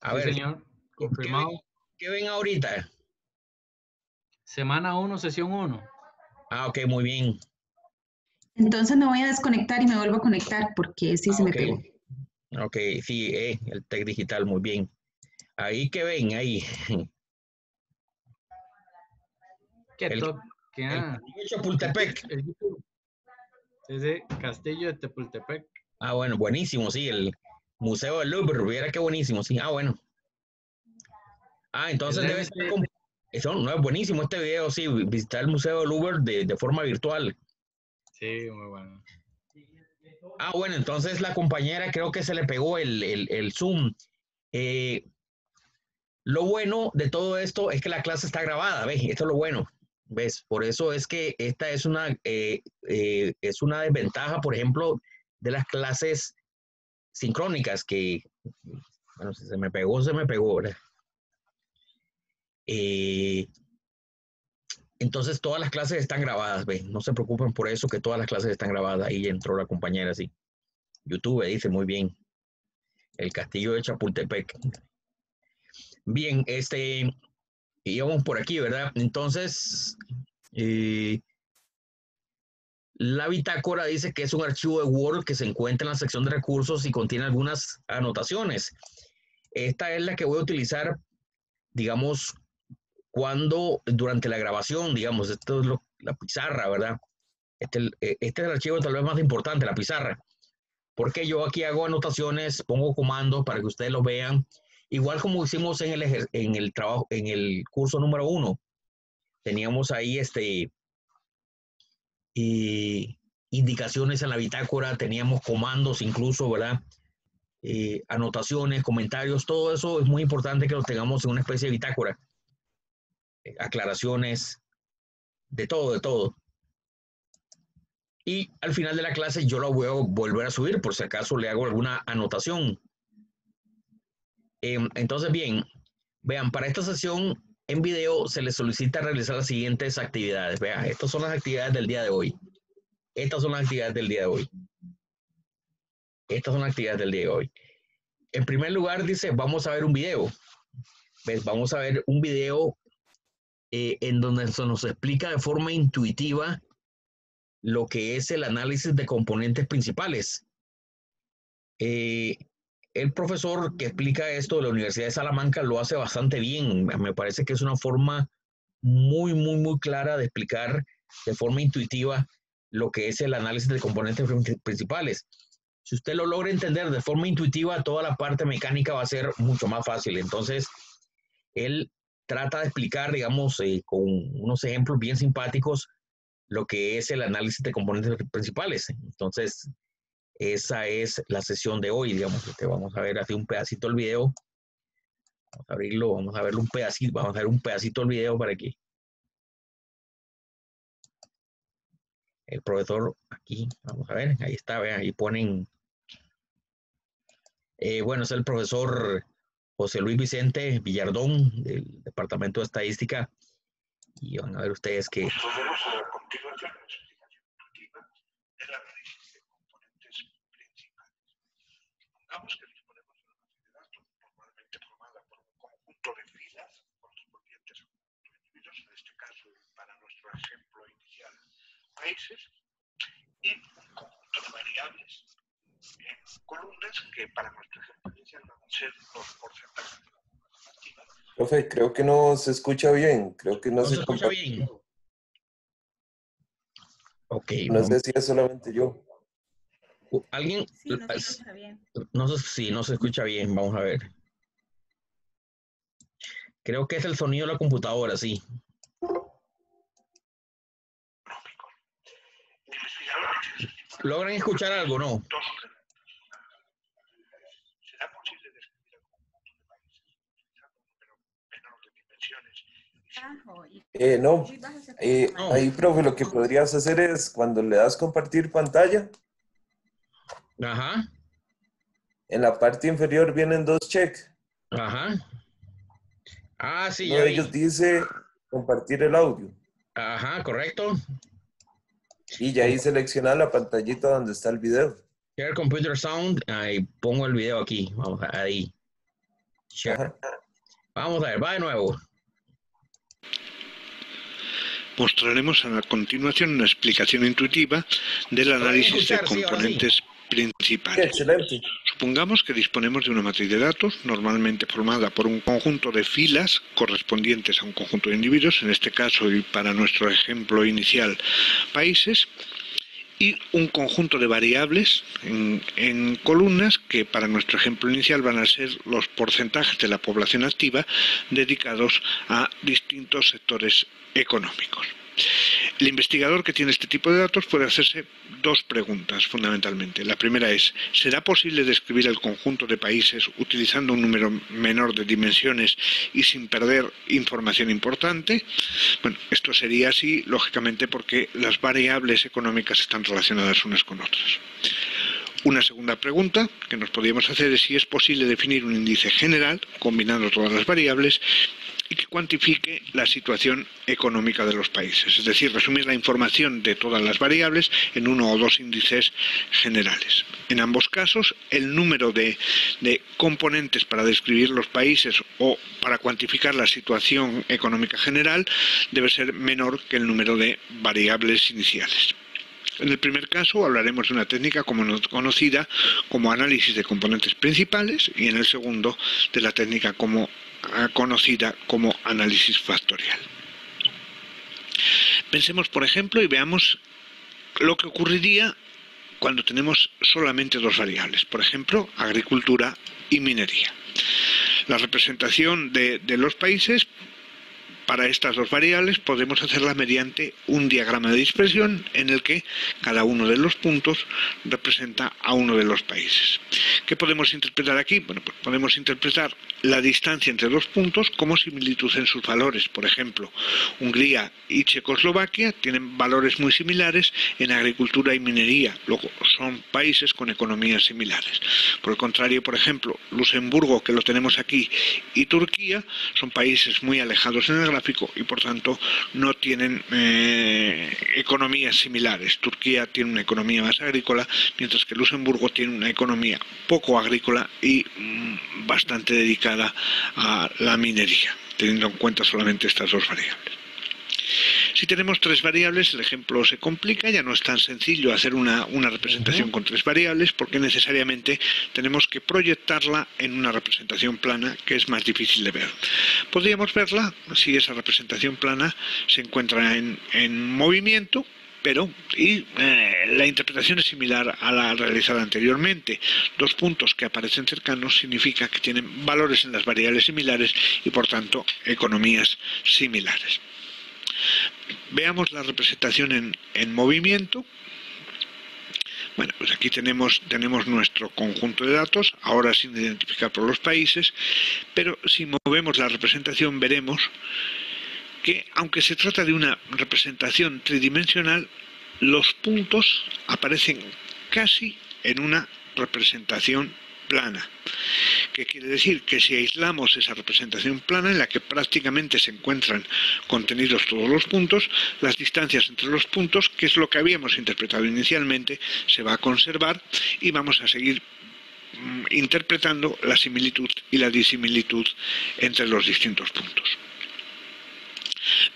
A ver, señor, confirmado. ¿Qué ven ahorita? Semana 1, sesión 1. Ah, ok, muy bien. Entonces me voy a desconectar y me vuelvo a conectar porque sí se me pegó. Ok, sí, eh, el tech digital, muy bien. Ahí que ven, ahí. ¿Qué el, ¿Qué, el Chapultepec. Ese castillo de Tepultepec. Ah, bueno, buenísimo, sí, el, Museo del Louvre, viera qué buenísimo, sí. Ah, bueno. Ah, entonces debe ser... Eso no es buenísimo este video, sí, visitar el Museo del Louvre de, de forma virtual. Sí, muy bueno. Ah, bueno, entonces la compañera creo que se le pegó el, el, Zoom. Eh, lo bueno de todo esto es que la clase está grabada, ¿ves? Esto es lo bueno, ¿ves? Por eso es que esta es una, eh, eh, es una desventaja, por ejemplo, de las clases sincrónicas que, bueno, si se me pegó, se me pegó, ¿verdad? entonces todas las clases están grabadas, ¿ves? No se preocupen por eso, que todas las clases están grabadas. Ahí entró la compañera, sí. YouTube dice muy bien. El castillo de Chapultepec. Bien, este, íbamos por aquí, ¿verdad? Entonces, eh, la bitácora dice que es un archivo de Word que se encuentra en la sección de recursos y contiene algunas anotaciones. Esta es la que voy a utilizar, digamos, cuando durante la grabación, digamos, esto es la pizarra, ¿verdad? Este, este, es el archivo tal vez más importante, la pizarra, porque yo aquí hago anotaciones, pongo comandos para que ustedes lo vean, igual como hicimos en el, en el trabajo, en el curso número uno. Teníamos ahí este y indicaciones en la bitácora, teníamos comandos incluso, ¿verdad? Eh, anotaciones, comentarios, todo eso es muy importante que lo tengamos en una especie de bitácora aclaraciones, de todo, de todo. Y al final de la clase yo lo voy a volver a subir por si acaso le hago alguna anotación. Em, entonces, bien, vean, para esta sesión en video se les solicita realizar las siguientes actividades. Vean, estas son las actividades del día de hoy. Estas son las actividades del día de hoy. Estas son las actividades del día de hoy. En primer lugar, dice, vamos a ver un video. ¿Ves? Vamos a ver un video eh, en donde se nos explica de forma intuitiva lo que es el análisis de componentes principales. Eh, el profesor que explica esto de la Universidad de Salamanca lo hace bastante bien. Me parece que es una forma muy, muy, muy clara de explicar de forma intuitiva lo que es el análisis de componentes principales. Si usted lo logra entender de forma intuitiva, toda la parte mecánica va a ser mucho más fácil. Entonces, él trata de explicar, digamos, eh, con unos ejemplos bien simpáticos, lo que es el análisis de componentes principales. Entonces, esa es la sesión de hoy, digamos. Este, vamos a ver así un pedacito del video. Vamos a abrirlo, vamos a verlo un pedacito, vamos a ver un pedacito del video para que el profesor aquí, vamos a ver, ahí está, vean, ahí ponen, eh, bueno, es el profesor José Luis Vicente Villardón, del Departamento de Estadística. Y van a ver ustedes que... Procedemos a continuación la explicación intuitiva del análisis de componentes principales. Supongamos que disponemos de una base de datos normalmente formada por un conjunto de filas correspondientes a un conjunto de individuos, en este caso para nuestro ejemplo inicial, países, y un conjunto de variables en columnas que para nuestro ejemplo inicial van a ser los porcentajes de la. Profe, creo que no se escucha bien. Creo que no, se, escucha bien. Ok. No sé si es solamente yo. ¿Alguien? Sí, no se escucha bien. No sé si no se escucha bien. Vamos a ver. Creo que es el sonido de la computadora, sí. ¿Logran escuchar algo, no? Eh, no, eh, ahí, profe, lo que podrías hacer es cuando le das compartir pantalla. Ajá. En la parte inferior vienen dos checks. Ajá. Ah, sí. Uno de ellos dice compartir el audio. Ajá, correcto. Y ya ahí selecciona la pantallita donde está el video. Share Computer Sound. Ahí pongo el video aquí. Vamos a, ahí. Share. Vamos a ver, va de nuevo. Mostraremos a continuación una explicación intuitiva del análisis de componentes Supongamos que disponemos de una matriz de datos normalmente formada por un conjunto de filas correspondientes a un conjunto de individuos, en este caso y para nuestro ejemplo inicial, países, y un conjunto de variables en, columnas que para nuestro ejemplo inicial van a ser los porcentajes de la población activa dedicados a distintos sectores económicos. El investigador que tiene este tipo de datos puede hacerse dos preguntas fundamentalmente. La primera es, ¿será posible describir el conjunto de países utilizando un número menor de dimensiones y sin perder información importante? Bueno, esto sería así, lógicamente, porque las variables económicas están relacionadas unas con otras. Una segunda pregunta que nos podríamos hacer es si es posible definir un índice general combinando todas las variables y que cuantifique la situación económica de los países, es decir, resumir la información de todas las variables en uno o dos índices generales. En ambos casos, el número de, componentes para describir los países o para cuantificar la situación económica general debe ser menor que el número de variables iniciales. En el primer caso hablaremos de una técnica conocida como análisis de componentes principales y en el segundo de la técnica como conocida como análisis factorial. Pensemos, por ejemplo, y veamos lo que ocurriría cuando tenemos solamente dos variables, por ejemplo, agricultura y minería. La representación de, los países para estas dos variables podemos hacerla mediante un diagrama de dispersión en el que cada uno de los puntos representa a uno de los países. ¿Qué podemos interpretar aquí? Bueno, pues podemos interpretar la distancia entre los puntos como similitud en sus valores. Por ejemplo, Hungría y Checoslovaquia tienen valores muy similares en agricultura y minería. Luego, son países con economías similares. Por el contrario, por ejemplo, Luxemburgo, que lo tenemos aquí, y Turquía son países muy alejados en el y por tanto no tienen eh, economías similares. Turquía tiene una economía más agrícola, mientras que Luxemburgo tiene una economía poco agrícola y mm, bastante dedicada a la minería, teniendo en cuenta solamente estas dos variables. Si tenemos tres variables, el ejemplo se complica, ya no es tan sencillo hacer una, representación con tres variables porque necesariamente tenemos que proyectarla en una representación plana que es más difícil de ver. Podríamos verla si esa representación plana se encuentra en, movimiento, pero y, eh, la interpretación es similar a la realizada anteriormente. Dos puntos que aparecen cercanos significa que tienen valores en las variables similares y por tanto economías similares. Veamos la representación en, movimiento. Bueno, pues aquí tenemos, tenemos nuestro conjunto de datos, ahora sin identificar por los países, pero si movemos la representación veremos que aunque se trata de una representación tridimensional, los puntos aparecen casi en una representación plana. ¿Qué quiere decir? Que si aislamos esa representación plana en la que prácticamente se encuentran contenidos todos los puntos, las distancias entre los puntos, que es lo que habíamos interpretado inicialmente, se va a conservar y vamos a seguir mm, interpretando la similitud y la disimilitud entre los distintos puntos.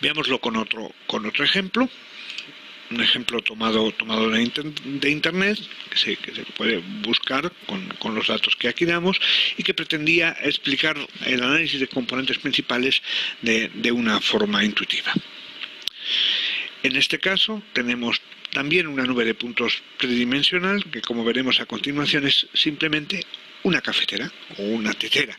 Veámoslo con otro, con otro ejemplo un ejemplo tomado, tomado de, Internet, que se, puede buscar con, los datos que aquí damos, y que pretendía explicar el análisis de componentes principales de, una forma intuitiva. En este caso tenemos también una nube de puntos tridimensional, que como veremos a continuación es simplemente una cafetera o una tetera.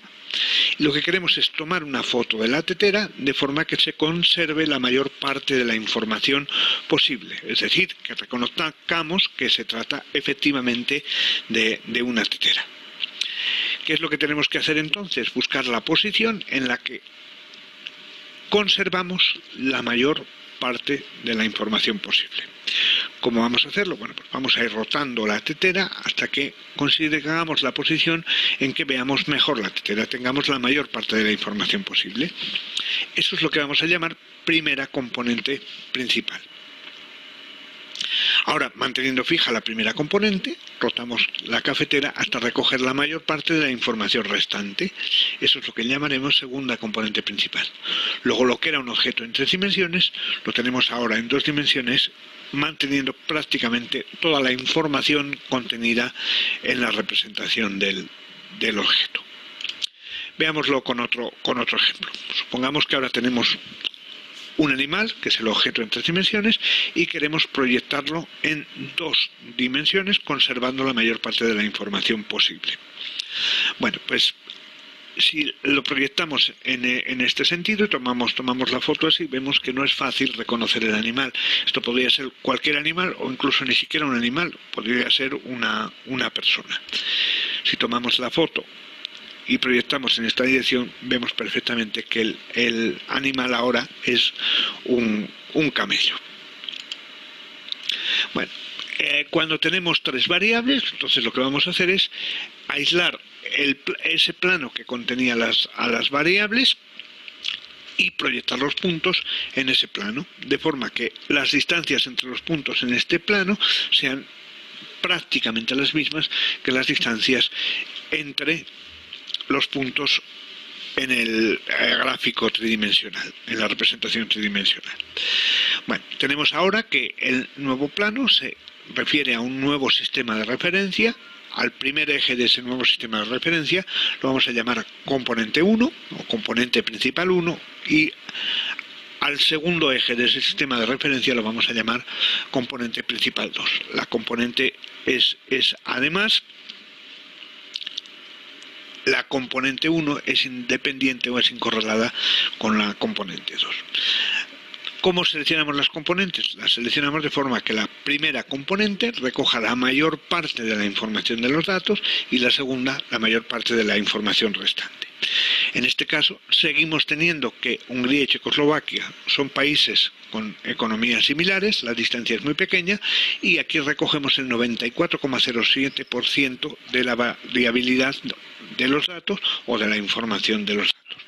Lo que queremos es tomar una foto de la tetera de forma que se conserve la mayor parte de la información posible. Es decir, que reconozcamos que se trata efectivamente de, una tetera. ¿Qué es lo que tenemos que hacer entonces? Buscar la posición en la que conservamos la mayor parte de la información posible. ¿Cómo vamos a hacerlo? Bueno, pues vamos a ir rotando la tetera hasta que consideramos la posición en que veamos mejor la tetera, tengamos la mayor parte de la información posible. Eso es lo que vamos a llamar primera componente principal. Ahora, manteniendo fija la primera componente, rotamos la cafetera hasta recoger la mayor parte de la información restante. Eso es lo que llamaremos segunda componente principal. Luego, lo que era un objeto en tres dimensiones, lo tenemos ahora en dos dimensiones, manteniendo prácticamente toda la información contenida en la representación del, objeto. Veámoslo con otro, con otro ejemplo. Supongamos que ahora tenemos un animal, que es el objeto en tres dimensiones, y queremos proyectarlo en dos dimensiones, conservando la mayor parte de la información posible. Bueno, pues si lo proyectamos en, este sentido tomamos, tomamos la foto así, vemos que no es fácil reconocer el animal. Esto podría ser cualquier animal o incluso ni siquiera un animal, podría ser una, una persona. Si tomamos la foto y proyectamos en esta dirección, vemos perfectamente que el, animal ahora es un, camello. Bueno, eh, cuando tenemos tres variables, entonces lo que vamos a hacer es aislar ese plano que contenía a las variables y proyectar los puntos en ese plano, de forma que las distancias entre los puntos en este plano sean prácticamente las mismas que las distancias entre los puntos en el eh, gráfico tridimensional, en la representación tridimensional. Bueno, tenemos ahora que el nuevo plano se refiere a un nuevo sistema de referencia. Al primer eje de ese nuevo sistema de referencia lo vamos a llamar componente 1 o componente principal 1 y al segundo eje de ese sistema de referencia lo vamos a llamar componente principal 2. La componente es, es además la componente 1 es independiente o es incorrelada con la componente 2. ¿Cómo seleccionamos las componentes? Las seleccionamos de forma que la primera componente recoja la mayor parte de la información de los datos y la segunda la mayor parte de la información restante. En este caso, seguimos teniendo que Hungría y Checoslovaquia son países con economías similares, la distancia es muy pequeña y aquí recogemos el 94,07% de la variabilidad de los datos o de la información de los datos.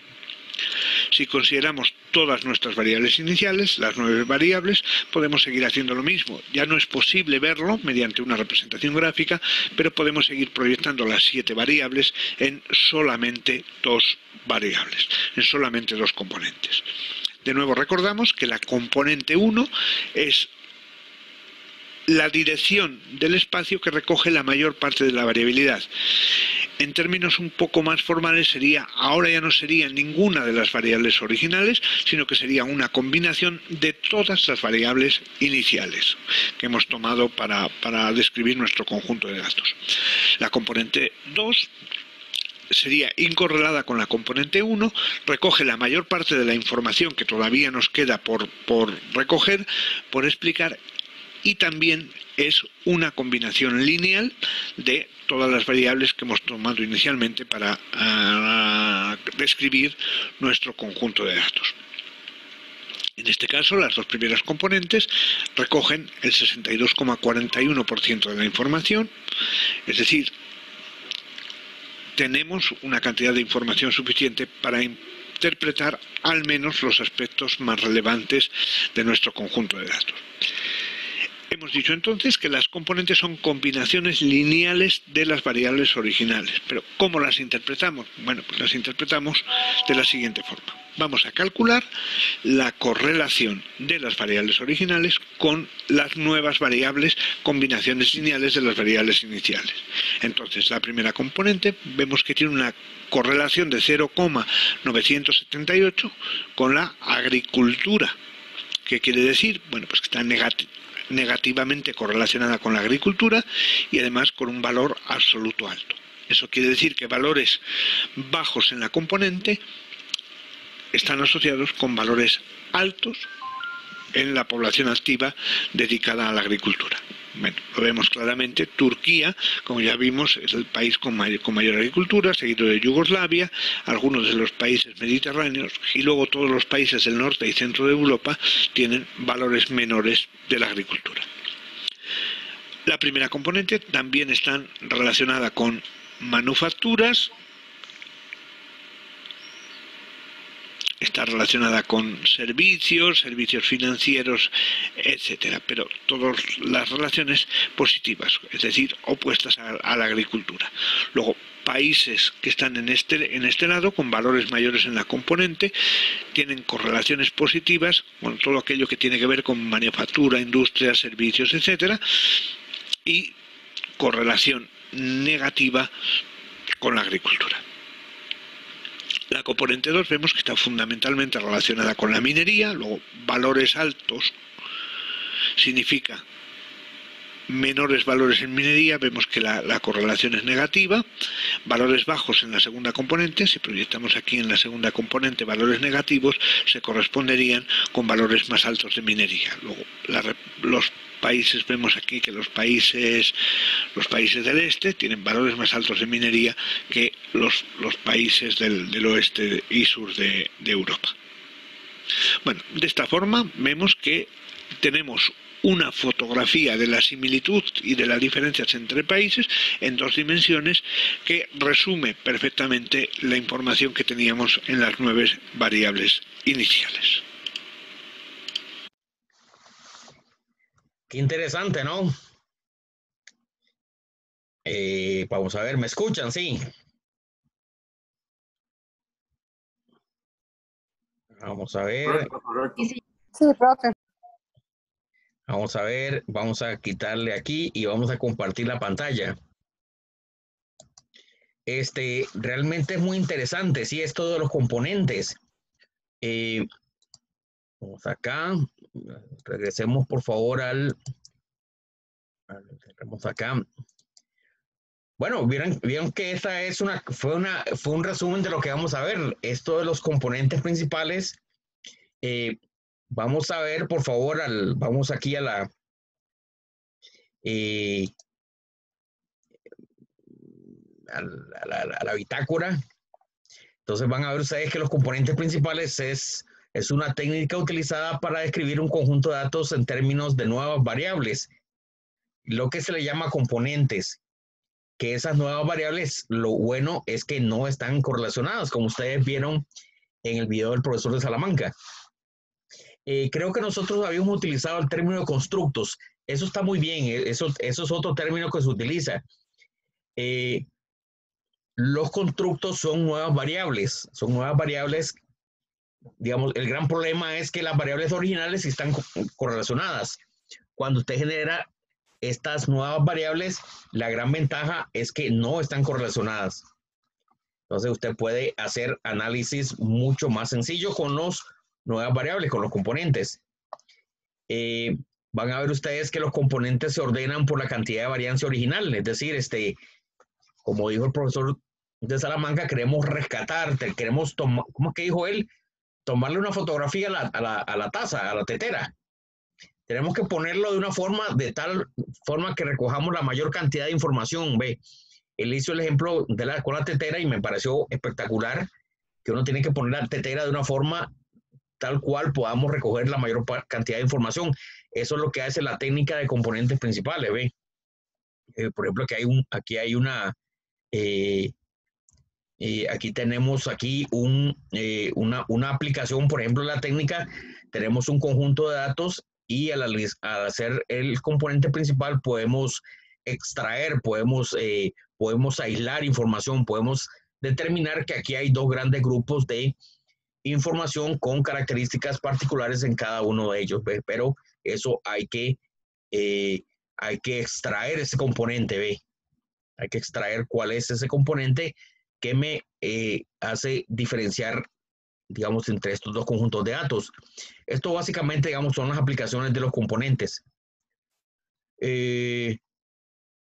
Si consideramos todas nuestras variables iniciales, las nueve variables, podemos seguir haciendo lo mismo. Ya no es posible verlo mediante una representación gráfica, pero podemos seguir proyectando las siete variables en solamente dos variables, en solamente dos componentes. De nuevo recordamos que la componente 1 es la dirección del espacio que recoge la mayor parte de la variabilidad. En términos un poco más formales sería, ahora ya no sería ninguna de las variables originales, sino que sería una combinación de todas las variables iniciales que hemos tomado para, para describir nuestro conjunto de datos. La componente 2 sería incorrelada con la componente 1, recoge la mayor parte de la información que todavía nos queda por, por recoger, por explicar y también es una combinación lineal de todas las variables que hemos tomado inicialmente para ah, describir nuestro conjunto de datos. En este caso, las dos primeras componentes recogen el 62,41% de la información, es decir, tenemos una cantidad de información suficiente para interpretar al menos los aspectos más relevantes de nuestro conjunto de datos. Hemos dicho entonces que las componentes son combinaciones lineales de las variables originales. Pero ¿cómo las interpretamos? Bueno, pues las interpretamos de la siguiente forma. Vamos a calcular la correlación de las variables originales con las nuevas variables, combinaciones lineales de las variables iniciales. Entonces, la primera componente vemos que tiene una correlación de 0,978 con la agricultura. ¿Qué quiere decir? Bueno, pues que está negativamente correlacionada con la agricultura y además con un valor absoluto alto. Eso quiere decir que valores bajos en la componente están asociados con valores altos en la población activa dedicada a la agricultura. Lo vemos claramente. Turquía, como ya vimos, es el país con mayor, con mayor agricultura, seguido de Yugoslavia, algunos de los países mediterráneos y luego todos los países del norte y centro de Europa tienen valores menores de la agricultura. La primera componente también está relacionada con manufacturas, está relacionada con servicios, servicios financieros, etcétera, pero todas las relaciones positivas, es decir, opuestas a, la agricultura. Luego, países que están en este, en este lado, con valores mayores en la componente, tienen correlaciones positivas con todo aquello que tiene que ver con manufactura, industria, servicios, etcétera, y correlación negativa con la agricultura. La componente 2 vemos que está fundamentalmente relacionada con la minería, luego valores altos significa menores valores en minería, vemos que la, correlación es negativa, valores bajos en la segunda componente, si proyectamos aquí en la segunda componente valores negativos, se corresponderían con valores más altos de minería. Luego, los países, vemos aquí que los países, los países del este tienen valores más altos de minería que los, los países del, oeste y sur de Europa. Bueno, de esta forma vemos que tenemos una fotografía de la similitud y de las diferencias entre países en dos dimensiones que resume perfectamente la información que teníamos en las nueve variables iniciales. Qué interesante, ¿no? Eh, vamos a ver, ¿me escuchan? Sí. Vamos a ver. Sí, profe. Vamos a ver, vamos a quitarle aquí y vamos a compartir la pantalla. Este, realmente es muy interesante, sí, es todos los componentes. Eh, vamos acá, regresemos por favor al, vamos acá. Bueno, vieron, vieron que esta es una, fue una, fue un resumen de lo que vamos a ver. Esto de los componentes principales. Eh, Vamos a ver, por favor, al, vamos aquí a la, eh, a, la, bitácora. Entonces van a ver ustedes que los componentes principales es, es una técnica utilizada para describir un conjunto de datos en términos de nuevas variables, lo que se le llama componentes, que esas nuevas variables, lo bueno es que no están correlacionadas, como ustedes vieron en el video del profesor de Salamanca. Eh, creo que nosotros habíamos utilizado el término de constructos. Eso está muy bien, eh, eso, eso es otro término que se utiliza. Eh, los constructos son nuevas variables, son nuevas variables. Digamos, el gran problema es que las variables originales están correlacionadas. Cuando usted genera estas nuevas variables, la gran ventaja es que no están correlacionadas. Entonces usted puede hacer análisis mucho más sencillo con los nuevas variables con los componentes. Eh, van a ver ustedes que los componentes se ordenan por la cantidad de variancia original, es decir, este, como dijo el profesor de Salamanca, queremos rescatar, queremos tomar, ¿cómo que dijo él? Tomarle una fotografía a la, a, la, a la taza, a la tetera. Tenemos que ponerlo de una forma, de tal forma que recojamos la mayor cantidad de información. Ve, él hizo el ejemplo de la, con la tetera y me pareció espectacular que uno tiene que poner la tetera de una forma tal cual podamos recoger la mayor cantidad de información. Eso es lo que hace la técnica de componentes principales, ¿ve? Eh, por ejemplo, aquí hay, un, aquí hay una, eh, eh, aquí tenemos aquí un, una, una, aplicación, por ejemplo, la técnica, tenemos un conjunto de datos y al, al hacer el componente principal podemos extraer, podemos, podemos aislar información, podemos determinar que aquí hay dos grandes grupos de información con características particulares en cada uno de ellos, pero eso hay que, eh, hay que extraer ese componente, ¿ve? Hay que extraer cuál es ese componente que me eh, hace diferenciar, digamos, entre estos dos conjuntos de datos. Esto básicamente, digamos, son las aplicaciones de los componentes. Eh,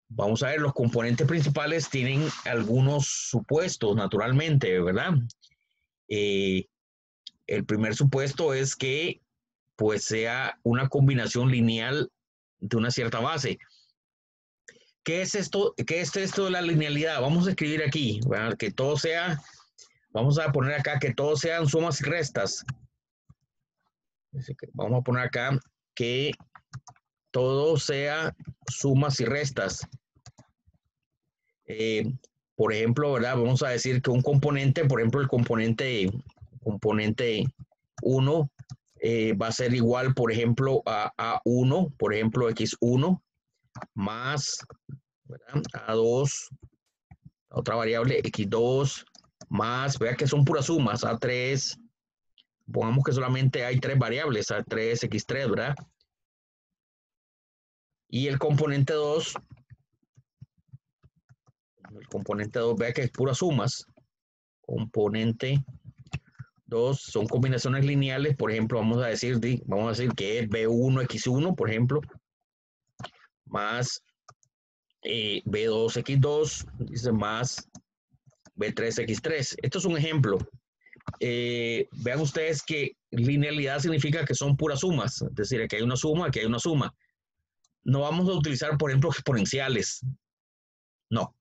vamos a ver, los componentes principales tienen algunos supuestos, naturalmente, ¿verdad? El primer supuesto es que pues sea una combinación lineal de una cierta base. ¿Qué es esto? ¿Qué es esto de la linealidad? Vamos a escribir aquí, que todo sea, vamos a poner acá que todo sean sumas y restas. Vamos a poner acá que todo sea sumas y restas. Eh, por ejemplo, ¿verdad? Vamos a decir que un componente, por ejemplo, el componente componente 1 eh, va a ser igual, por ejemplo, a A1, por ejemplo, X1, más A2, otra variable X2, más, vea que son puras sumas, A3, pongamos que solamente hay tres variables, A3, X3, ¿verdad? Y el componente 2, el componente 2, vea que es puras sumas, componente 2 son combinaciones lineales, por ejemplo, vamos a decir, vamos a decir que es B1X1, por ejemplo, más eh, B2X2, dice más B3X3. Esto es un ejemplo. Eh, vean ustedes que linealidad significa que son puras sumas, es decir, que hay una suma, que hay una suma. No vamos a utilizar, por ejemplo, exponenciales. No.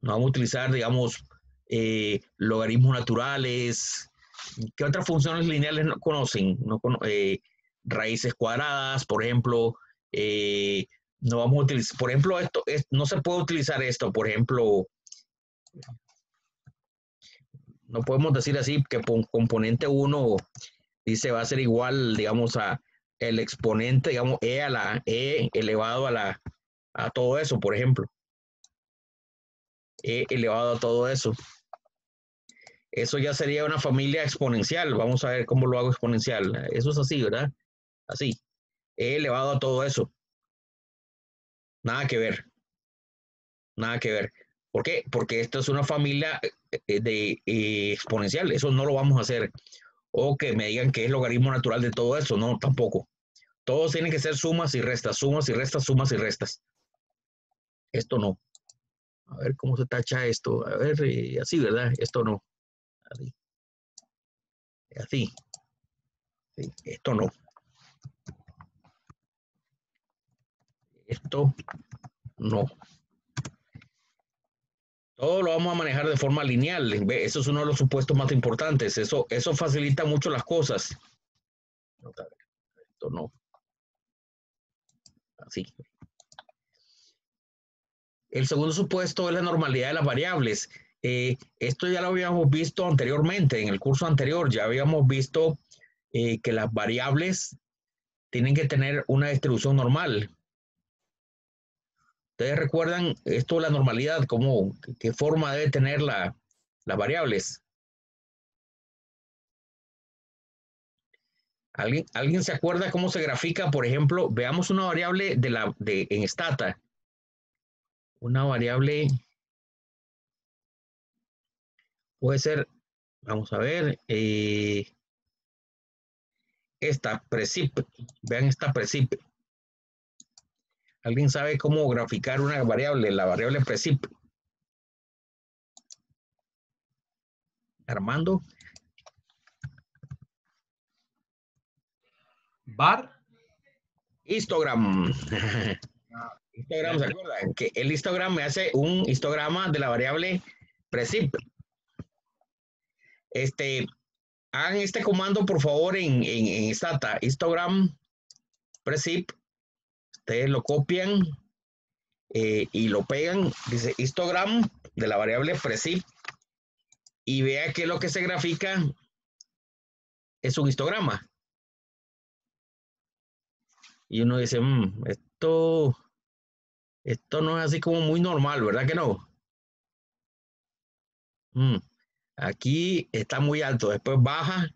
No vamos a utilizar, digamos, eh, logaritmos naturales, ¿Qué otras funciones lineales no conocen? No, eh, raíces cuadradas, por ejemplo, eh, no vamos a utilizar, por ejemplo, esto no se puede utilizar esto, por ejemplo, no podemos decir así que componente 1 dice va a ser igual, digamos, a el exponente, digamos, e a la e elevado a la a todo eso, por ejemplo. e elevado a todo eso. Eso ya sería una familia exponencial. Vamos a ver cómo lo hago exponencial. Eso es así, ¿verdad? Así. He elevado a todo eso. Nada que ver. Nada que ver. ¿Por qué? Porque esto es una familia eh, de eh, exponencial. Eso no lo vamos a hacer. O que me digan que es logaritmo natural de todo eso. No, tampoco. Todos tienen que ser sumas y restas, sumas y restas, sumas y restas. Esto no. A ver cómo se tacha esto. A ver, eh, así, ¿verdad? Esto no así. Así. Esto no. Esto no. Todo lo vamos a manejar de forma lineal. Eso es uno de los supuestos más importantes. Eso, eso facilita mucho las cosas. Esto no. Así. El segundo supuesto es la normalidad de las variables. Eh, esto ya lo habíamos visto anteriormente, en el curso anterior ya habíamos visto eh, que las variables tienen que tener una distribución normal. ¿Ustedes recuerdan esto de la normalidad? ¿Cómo, ¿Qué forma debe tener la, las variables? ¿Alguien, ¿Alguien se acuerda cómo se grafica? Por ejemplo, veamos una variable de la, de, en Stata. Una variable Puede ser, vamos a ver, eh, esta precip, vean esta precip. ¿Alguien sabe cómo graficar una variable, la variable precip? Armando. Bar. Histogram. histogram, ¿se acuerdan? Que el histogram me hace un histograma de la variable precip. Este, hagan este comando, por favor, en, en, Stata, histogram, precip, ustedes lo copian eh, y lo pegan, dice histogram de la variable precip, y vea que lo que se grafica es un histograma. Y uno dice, mm, esto, esto no es así como muy normal, ¿verdad que no? Mm. Aquí está muy alto, después baja,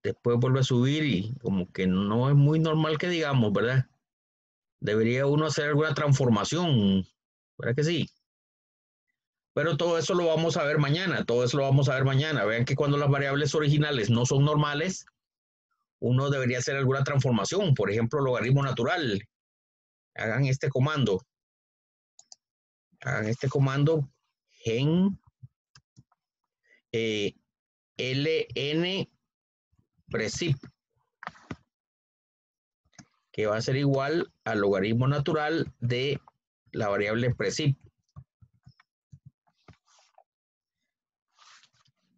después vuelve a subir y como que no es muy normal que digamos, ¿verdad? Debería uno hacer alguna transformación, ¿verdad que sí? Pero todo eso lo vamos a ver mañana, todo eso lo vamos a ver mañana. Vean que cuando las variables originales no son normales, uno debería hacer alguna transformación, por ejemplo, logaritmo natural. Hagan este comando. Hagan este comando gen eh, ln precip, que va a ser igual al logaritmo natural de la variable precip.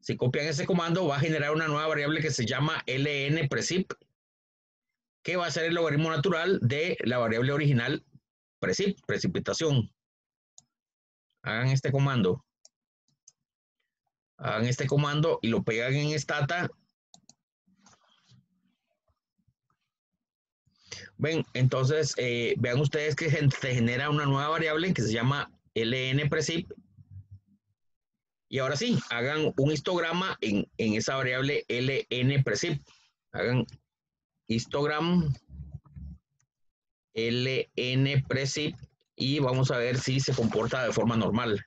Si copian ese comando, va a generar una nueva variable que se llama ln precip, que va a ser el logaritmo natural de la variable original precip, precipitación. Hagan este comando hagan este comando y lo pegan en Stata. Ven, entonces eh, vean ustedes que se genera una nueva variable que se llama lnprecip. Y ahora sí, hagan un histograma en, en esa variable lnprecip. Hagan histogram lnprecip y vamos a ver si se comporta de forma normal.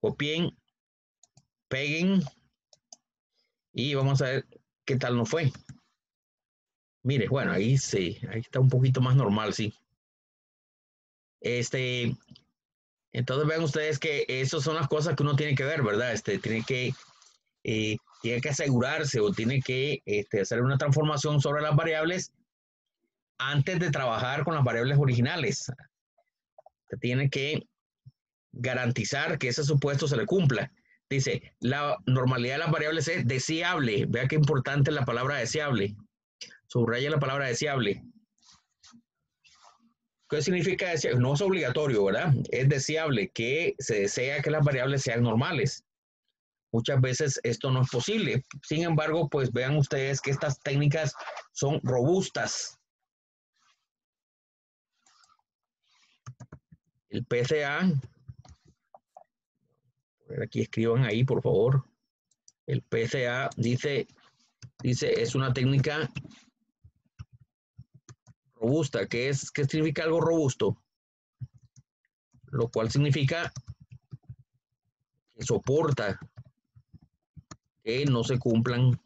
Copien, peguen y vamos a ver qué tal nos fue. Mire, bueno, ahí sí, ahí está un poquito más normal, sí. Este, entonces vean ustedes que esas son las cosas que uno tiene que ver, ¿verdad? Este, tiene que, eh, tiene que asegurarse o tiene que este, hacer una transformación sobre las variables antes de trabajar con las variables originales. tiene que garantizar que ese supuesto se le cumpla. Dice, la normalidad de las variables es deseable. Vea qué importante la palabra deseable. Subraya la palabra deseable. ¿Qué significa deseable? No es obligatorio, ¿verdad? Es deseable que se desea que las variables sean normales. Muchas veces esto no es posible. Sin embargo, pues vean ustedes que estas técnicas son robustas. El PCA, aquí escriban ahí, por favor. El PCA dice, dice, es una técnica robusta. ¿Qué, es, ¿Qué significa algo robusto? Lo cual significa que soporta que no se cumplan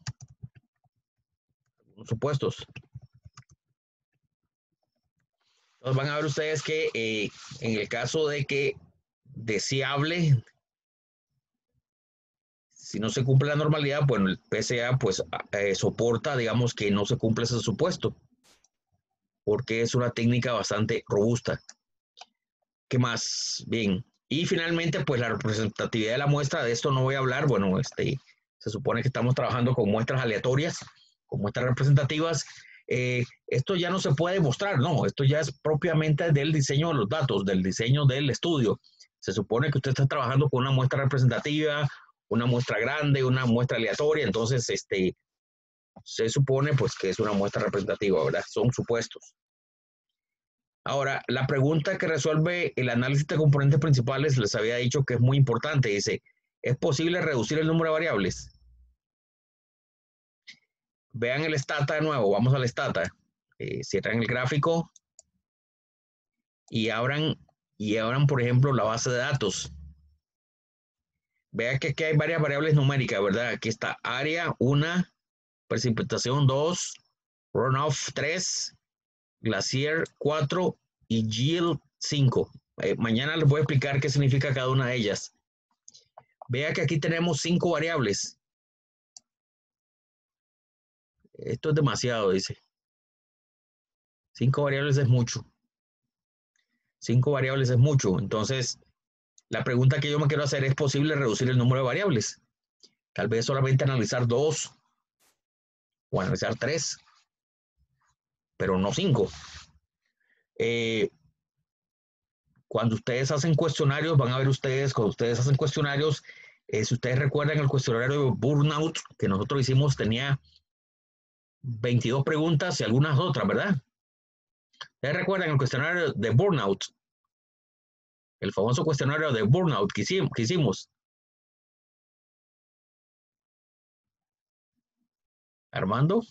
algunos supuestos. Entonces van a ver ustedes que eh, en el caso de que deseable, si no se cumple la normalidad, bueno, el PSA pues eh, soporta, digamos, que no se cumple ese supuesto, porque es una técnica bastante robusta. ¿Qué más? Bien. Y finalmente, pues la representatividad de la muestra, de esto no voy a hablar, bueno, este, se supone que estamos trabajando con muestras aleatorias, con muestras representativas, eh, esto ya no se puede mostrar, no, esto ya es propiamente del diseño de los datos, del diseño del estudio. Se supone que usted está trabajando con una muestra representativa, una muestra grande, una muestra aleatoria, entonces este, se supone pues que es una muestra representativa, ¿verdad? Son supuestos. Ahora, la pregunta que resuelve el análisis de componentes principales, les había dicho que es muy importante, dice, ¿es posible reducir el número de variables? Vean el stata de nuevo, vamos al stata. Eh, cierran el gráfico y abran, y abran, por ejemplo, la base de datos. Vean que aquí hay varias variables numéricas, ¿verdad? Aquí está área 1, precipitación 2, runoff 3, glacier 4 y yield 5. Eh, mañana les voy a explicar qué significa cada una de ellas. Vea que aquí tenemos cinco variables. Esto es demasiado, dice. Cinco variables es mucho. Cinco variables es mucho. Entonces, la pregunta que yo me quiero hacer es posible reducir el número de variables. Tal vez solamente analizar dos o analizar tres, pero no cinco. Eh, cuando ustedes hacen cuestionarios, van a ver ustedes, cuando ustedes hacen cuestionarios, eh, si ustedes recuerdan el cuestionario de Burnout que nosotros hicimos, tenía 22 preguntas y algunas otras, ¿verdad? ¿Ustedes recuerdan el cuestionario de Burnout? El famoso cuestionario de Burnout que hicimos. Armando.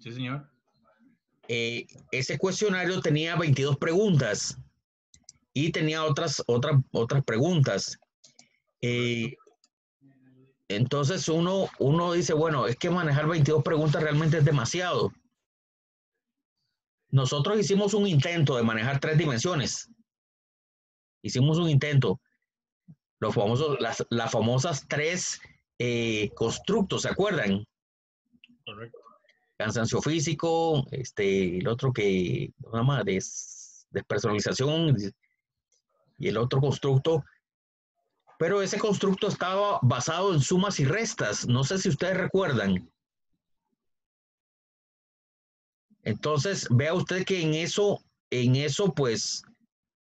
Sí, señor. Eh, ese cuestionario tenía 22 preguntas y tenía otras, otras, otras preguntas. Eh, entonces uno, uno dice, bueno, es que manejar 22 preguntas realmente es demasiado. Nosotros hicimos un intento de manejar tres dimensiones. Hicimos un intento. Los famosos, las, las famosas tres eh, constructos, ¿se acuerdan? Correcto. Cansancio físico, este, el otro que, nada más, despersonalización y el otro constructo pero ese constructo estaba basado en sumas y restas. No sé si ustedes recuerdan. Entonces, vea usted que en eso, en eso, pues,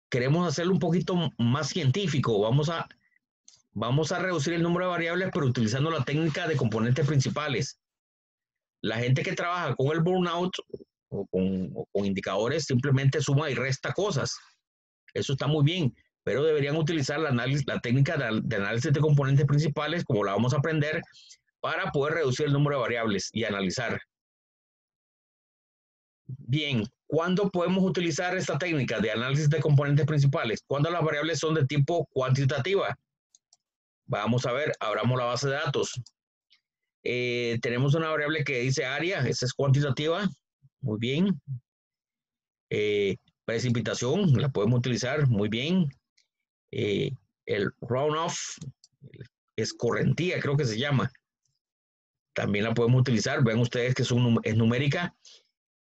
queremos hacerlo un poquito más científico. Vamos a, vamos a reducir el número de variables, pero utilizando la técnica de componentes principales. La gente que trabaja con el burnout o con, indicadores simplemente suma y resta cosas. Eso está muy bien pero deberían utilizar la, la técnica de, análisis de componentes principales, como la vamos a aprender, para poder reducir el número de variables y analizar. Bien, ¿Cuándo podemos utilizar esta técnica de análisis de componentes principales? Cuando las variables son de tipo cuantitativa. Vamos a ver, abramos la base de datos. Eh, tenemos una variable que dice área, esa es cuantitativa. Muy bien. Eh, precipitación, la podemos utilizar muy bien. Eh, el runoff, escorrentía creo que se llama. También la podemos utilizar. Ven ustedes que es, es numérica.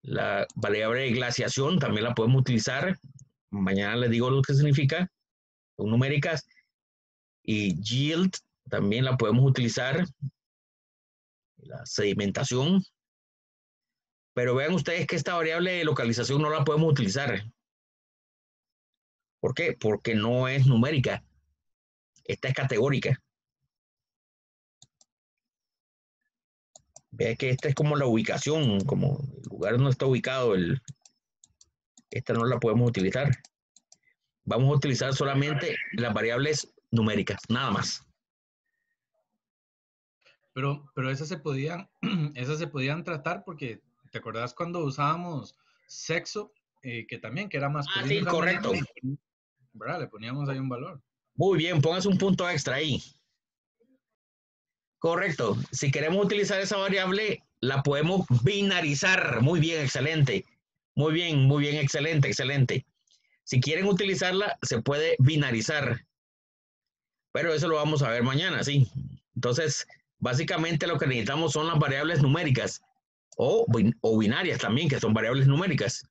La variable de glaciación también la podemos utilizar. Mañana les digo lo que significa. Son numéricas. Y yield también la podemos utilizar. La sedimentación. Pero vean ustedes que esta variable de localización no la podemos utilizar. ¿Por qué? Porque no es numérica. Esta es categórica. Ve que esta es como la ubicación, como el lugar donde está ubicado. El, esta no la podemos utilizar. Vamos a utilizar solamente las variables numéricas, nada más. Pero, pero esas se podían, esas se podían tratar porque, ¿te acordás cuando usábamos sexo? Eh, que también, que era más... Ah, sí, correcto. ¿Verdad? Le poníamos ahí un valor. Muy bien, pongas un punto extra ahí. Correcto. Si queremos utilizar esa variable, la podemos binarizar. Muy bien, excelente. Muy bien, muy bien, excelente, excelente. Si quieren utilizarla, se puede binarizar. Pero eso lo vamos a ver mañana, sí. Entonces, básicamente lo que necesitamos son las variables numéricas o, o binarias también, que son variables numéricas.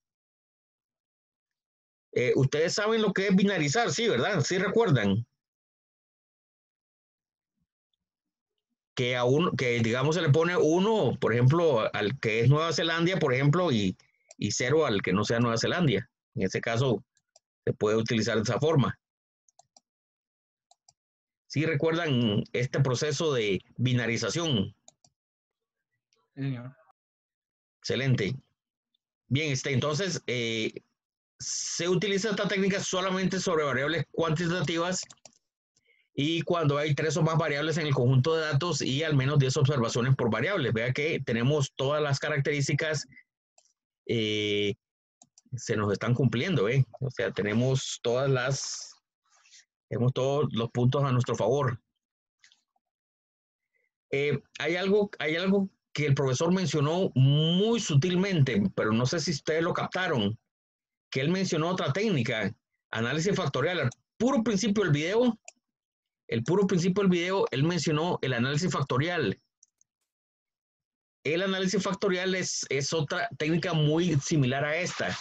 Eh, ustedes saben lo que es binarizar, sí, ¿verdad? Sí recuerdan. Que a uno, que digamos se le pone uno, por ejemplo, al que es Nueva Zelanda, por ejemplo, y, y cero al que no sea Nueva Zelanda. En ese caso, se puede utilizar de esa forma. ¿Sí recuerdan este proceso de binarización? Excelente. Bien, este, entonces, eh, se utiliza esta técnica solamente sobre variables cuantitativas y cuando hay tres o más variables en el conjunto de datos y al menos 10 observaciones por variable. Vea que tenemos todas las características, eh, se nos están cumpliendo, ¿eh? O sea, tenemos todas las, tenemos todos los puntos a nuestro favor. Eh, hay, algo, hay algo que el profesor mencionó muy sutilmente, pero no sé si ustedes lo captaron, que él mencionó otra técnica, análisis factorial. Al puro principio del video, el puro principio del video, él mencionó el análisis factorial. El análisis factorial es, es otra técnica muy similar a esta.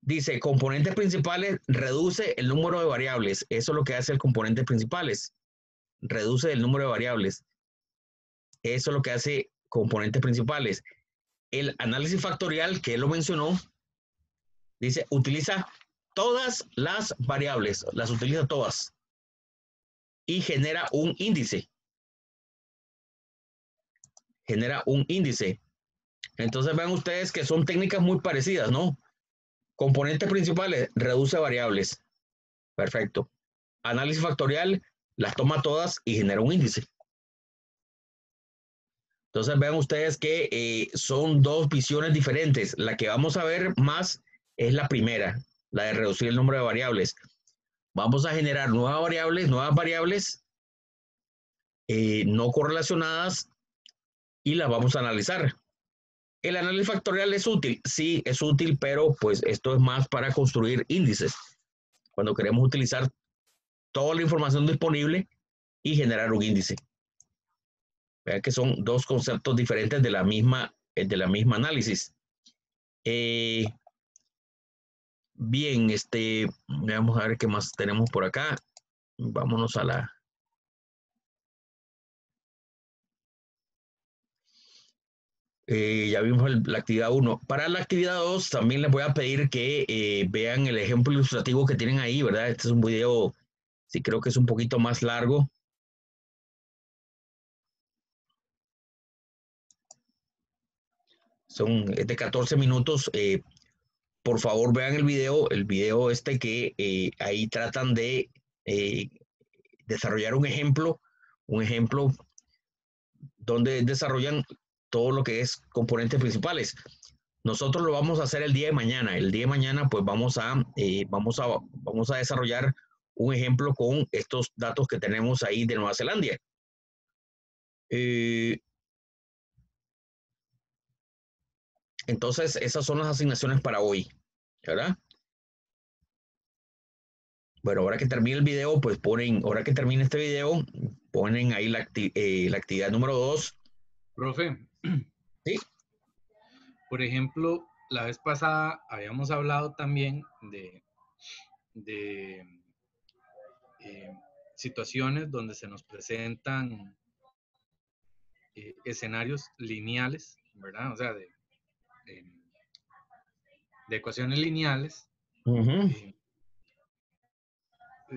Dice, componentes principales reduce el número de variables. Eso es lo que hace el componente principales. Reduce el número de variables. Eso es lo que hace componentes principales. El análisis factorial, que él lo mencionó, dice, utiliza todas las variables, las utiliza todas y genera un índice. Genera un índice. Entonces vean ustedes que son técnicas muy parecidas, ¿no? Componentes principales, reduce variables. Perfecto. Análisis factorial, las toma todas y genera un índice. Entonces vean ustedes que eh, son dos visiones diferentes. La que vamos a ver más es la primera, la de reducir el número de variables vamos a generar nuevas variables, nuevas variables eh, no correlacionadas y las vamos a analizar. El análisis factorial es útil, sí, es útil, pero pues esto es más para construir índices. Cuando queremos utilizar toda la información disponible y generar un índice. Vean que son dos conceptos diferentes de la misma, de la misma análisis. Eh, Bien, este, vamos a ver qué más tenemos por acá. Vámonos a la... Eh, ya vimos la actividad 1. Para la actividad 2 también les voy a pedir que eh, vean el ejemplo ilustrativo que tienen ahí, ¿verdad? Este es un video, sí creo que es un poquito más largo. Son, es de 14 minutos. Eh, por favor vean el video, el video este que eh, ahí tratan de eh, desarrollar un ejemplo, un ejemplo donde desarrollan todo lo que es componentes principales. Nosotros lo vamos a hacer el día de mañana. El día de mañana, pues vamos a, eh, vamos a, vamos a desarrollar un ejemplo con estos datos que tenemos ahí de Nueva Zelanda. Entonces, esas son las asignaciones para hoy, ¿verdad? Bueno, ahora que termine el video, pues ponen, ahora que termine este video, ponen ahí la, eh, la actividad número dos. Profe. Sí. Por ejemplo, la vez pasada habíamos hablado también de, de eh, situaciones donde se nos presentan eh, escenarios lineales, ¿verdad? O sea, de, de, ecuaciones lineales. Eh,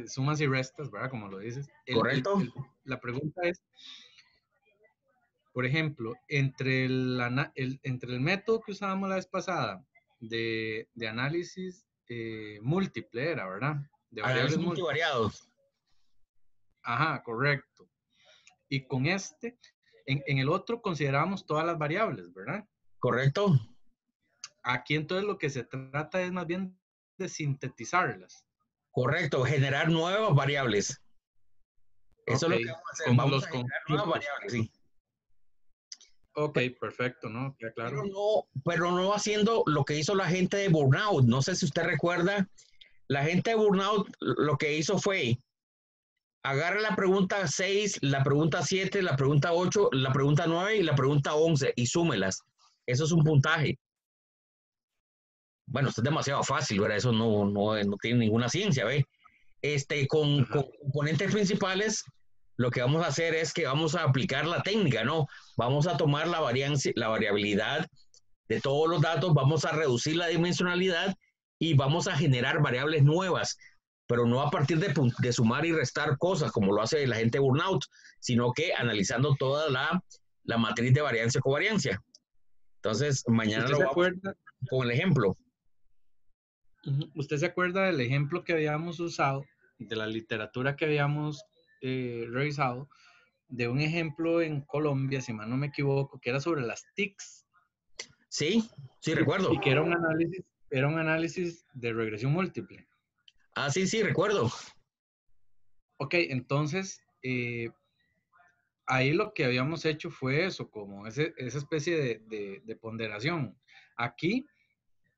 sumas y restas, ¿verdad? Como lo dices. Correcto. la pregunta es, por ejemplo, entre el, entre el método que usábamos la vez pasada de, análisis eh, múltiple, era, ¿verdad? De variables multivariados. Ajá, correcto. Y con este, en, en el otro considerábamos todas las variables, ¿verdad? Correcto. Aquí entonces lo que se trata es más bien de sintetizarlas. Correcto, generar nuevas variables. Eso es lo que vamos a hacer. vamos a generar nuevas variables, sí. Ok, perfecto, ¿no? Ya claro. Pero no, pero no haciendo lo que hizo la gente de Burnout. No sé si usted recuerda, la gente de Burnout lo que hizo fue agarra la pregunta 6, la pregunta 7, la pregunta 8, la pregunta 9 y la pregunta 11 y súmelas. Eso es un puntaje bueno, esto es demasiado fácil, ¿verdad? Eso no, no, no tiene ninguna ciencia, ¿ve? Este, con, componentes principales, lo que vamos a hacer es que vamos a aplicar la técnica, ¿no? Vamos a tomar la, variancia, la variabilidad de todos los datos, vamos a reducir la dimensionalidad y vamos a generar variables nuevas, pero no a partir de, de sumar y restar cosas como lo hace la gente Burnout, sino que analizando toda la, la matriz de variancia-covariancia. Entonces, mañana lo vamos con el ejemplo. ¿Usted se acuerda del ejemplo que habíamos usado, de la literatura que habíamos eh, revisado, de un ejemplo en Colombia, si mal no me equivoco, que era sobre las TICs? Sí, sí, recuerdo. Y que era un análisis, era un análisis de regresión múltiple. Ah, sí, sí, recuerdo. Ok, entonces, eh, ahí lo que habíamos hecho fue eso, como esa especie de, de, ponderación. Aquí,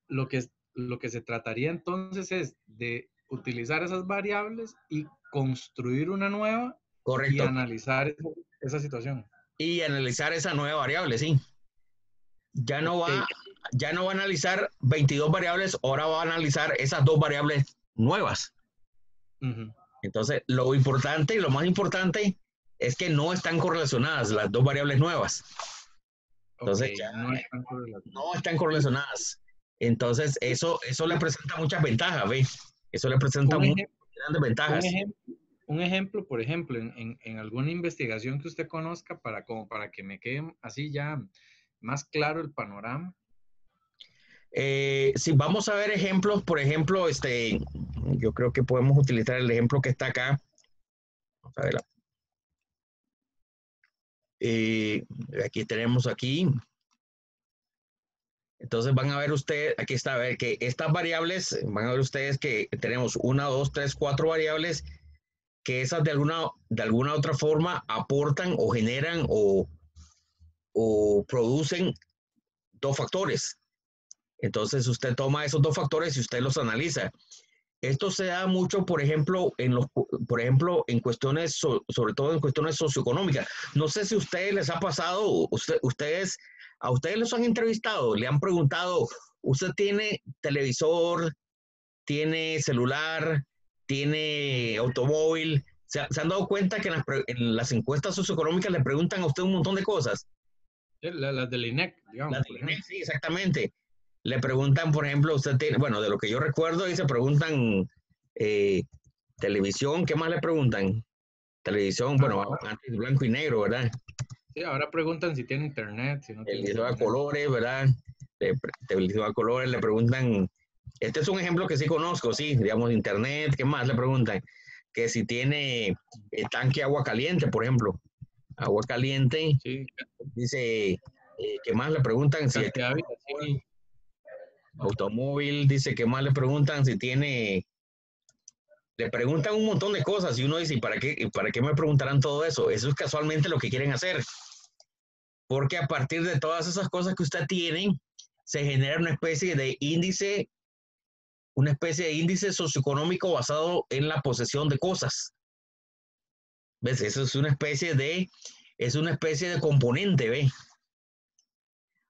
lo que, lo que se trataría entonces es de utilizar esas variables y construir una nueva Correcto. y analizar esa, situación. Y analizar esa nueva variable, sí. Ya no, va, ya no va a analizar 22 variables, ahora va a analizar esas dos variables nuevas. Entonces, lo importante y lo más importante es que no están correlacionadas las dos variables nuevas. Entonces, ya, no, están no están correlacionadas. Entonces, eso, eso le presenta muchas ventajas, ¿ves? Eso le presenta muchas grandes ventajas. Un ejemplo, por ejemplo, en, alguna investigación que usted conozca para, como para que me quede así ya más claro el panorama. Eh, si vamos a ver ejemplos, por ejemplo, este, yo creo que podemos utilizar el ejemplo que está acá. Vamos a ver. Eh, aquí tenemos aquí entonces van a ver ustedes, aquí está, ver que estas variables, van a ver ustedes que tenemos una, dos, tres, cuatro variables que esas de alguna, de alguna otra forma aportan o generan o, o producen dos factores. Entonces usted toma esos dos factores y usted los analiza. Esto se da mucho, por ejemplo, en los, por ejemplo, en cuestiones, sobre todo en cuestiones socioeconómicas. No sé si a ustedes les ha pasado, usted, ustedes ¿A ustedes los han entrevistado? ¿Le han preguntado, usted tiene televisor, tiene celular, tiene automóvil? ¿Se, han dado cuenta que en las, encuestas socioeconómicas le preguntan a usted un montón de cosas? Las del INEC, digamos. Las del INEC, sí, exactamente. Le preguntan, por ejemplo, usted tiene, bueno, de lo que yo recuerdo, y se preguntan eh, televisión, ¿qué más le preguntan? Televisión, bueno, antes blanco y negro, ¿verdad? Ahora preguntan si tiene internet. Si no televisor a colores, ¿verdad? Televisor a colores, le preguntan. Este es un ejemplo que sí conozco, sí, digamos, internet, ¿qué más le preguntan? Que si tiene el tanque agua caliente, por ejemplo. Agua caliente. Sí. Dice, eh, ¿qué más le preguntan? Si Automóvil dice que más le preguntan si tiene, le preguntan un montón de cosas y uno dice, ¿y para qué, para qué me preguntarán todo eso? Eso es casualmente lo que quieren hacer. Porque a partir de todas esas cosas que usted tiene, se genera una especie de índice, una especie de índice socioeconómico basado en la posesión de cosas. ¿Ves? Eso es una especie de, es una especie de componente, ¿ve?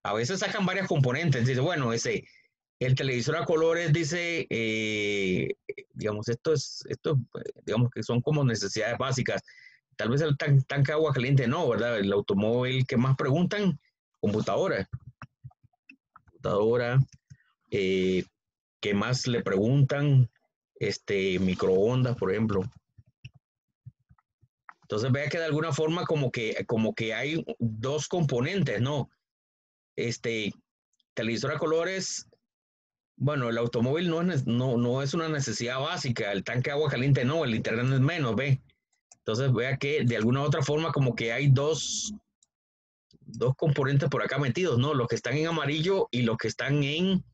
A veces sacan varias componentes. Dice, bueno, ese, el televisor a colores dice, eh, digamos, esto es, esto, digamos que son como necesidades básicas. Tal vez el tanque de agua caliente no, ¿verdad? El automóvil, ¿qué más preguntan? Computadora. Computadora. Eh, ¿Qué más le preguntan? Este, microondas, por ejemplo. Entonces vea que de alguna forma como que, como que hay dos componentes, ¿no? Este, televisor a colores bueno, el automóvil no es, no, no es una necesidad básica, el tanque de agua caliente no, el internet es menos, ve. Entonces vea que de alguna otra forma como que hay dos, dos componentes por acá metidos, ¿no? Los que están en amarillo y los que están en,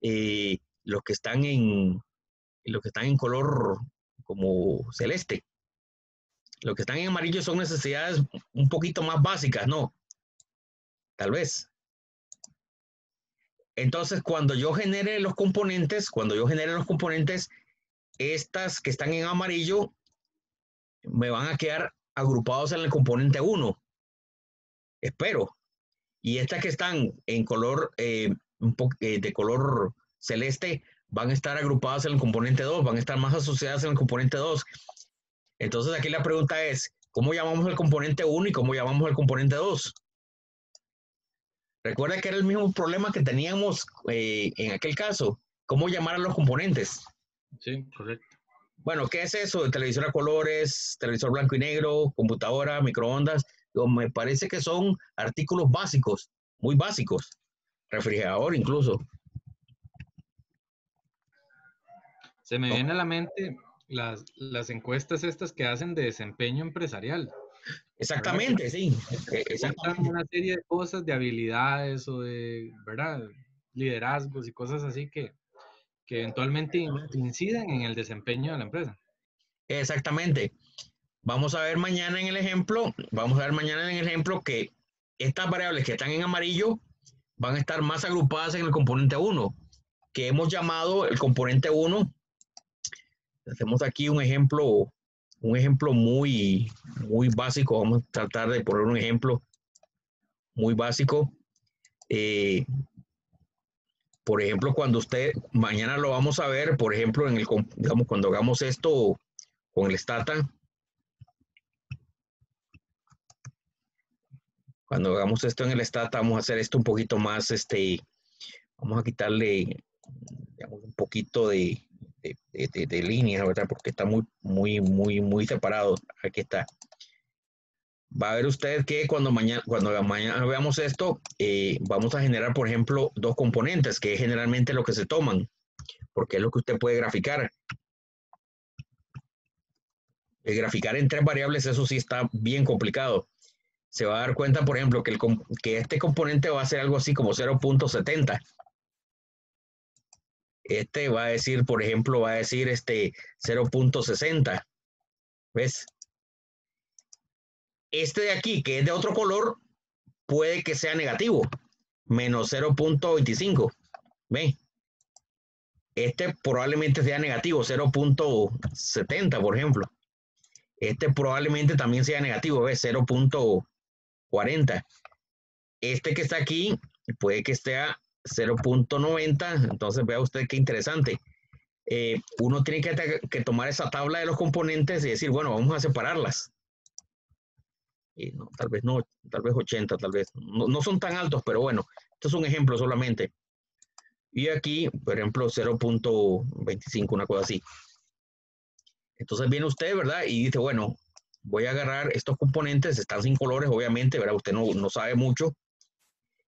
eh, los que están en, los que están en color como celeste. Los que están en amarillo son necesidades un poquito más básicas, ¿no? Tal vez. Entonces, cuando yo genere los componentes, cuando yo genere los componentes, estas que están en amarillo me van a quedar agrupados en el componente 1. Espero. Y estas que están en color, eh, eh, de color celeste, van a estar agrupadas en el componente 2, van a estar más asociadas en el componente 2. Entonces, aquí la pregunta es, ¿cómo llamamos el componente 1 y cómo llamamos el componente 2? Recuerda que era el mismo problema que teníamos eh, en aquel caso. ¿Cómo llamar a los componentes? Sí, correcto. Bueno, ¿qué es eso? Televisor a colores, televisor blanco y negro, computadora, microondas. Me parece que son artículos básicos, muy básicos. Refrigerador incluso. Se me viene a la mente las, las encuestas estas que hacen de desempeño empresarial. Exactamente, sí. E, exactamente. Una serie de cosas, de habilidades o de, ¿verdad? Liderazgos y cosas así que, que eventualmente inciden en el desempeño de la empresa. Exactamente. Vamos a ver mañana en el ejemplo, vamos a ver mañana en el ejemplo que estas variables que están en amarillo van a estar más agrupadas en el componente 1, que hemos llamado el componente 1. Hacemos aquí un ejemplo un ejemplo muy, muy básico, vamos a tratar de poner un ejemplo muy básico. Eh, por ejemplo, cuando usted, mañana lo vamos a ver, por ejemplo, en el, digamos, cuando hagamos esto con el Stata, cuando hagamos esto en el Stata, vamos a hacer esto un poquito más, este, vamos a quitarle, digamos, un poquito de, de, de, línea, ¿verdad? Porque está muy, muy, muy, muy separado. Aquí está. Va a ver usted que cuando mañana, cuando mañana veamos esto, eh, vamos a generar, por ejemplo, dos componentes, que es generalmente lo que se toman, porque es lo que usted puede graficar. El graficar en tres variables, eso sí está bien complicado. Se va a dar cuenta, por ejemplo, que, el, que este componente va a ser algo así como 0.70 este va a decir, por ejemplo, va a decir este 0.60. ¿Ves? Este de aquí, que es de otro color, puede que sea negativo, menos 0.25. ¿Ve? Este probablemente sea negativo, 0.70, por ejemplo. Este probablemente también sea negativo, ¿ves? 0.40. Este que está aquí puede que esté 0.90. Entonces vea usted qué interesante. Eh, uno tiene que, tomar esa tabla de los componentes y decir, bueno, vamos a separarlas. Y tal vez no, tal vez 80, tal vez. No, son tan altos, pero bueno, esto es un ejemplo solamente. Y aquí, por ejemplo, 0.25, una cosa así. Entonces viene usted, ¿verdad? Y dice, bueno, voy a agarrar estos componentes, están sin colores, obviamente, ¿verdad? Usted no, no sabe mucho.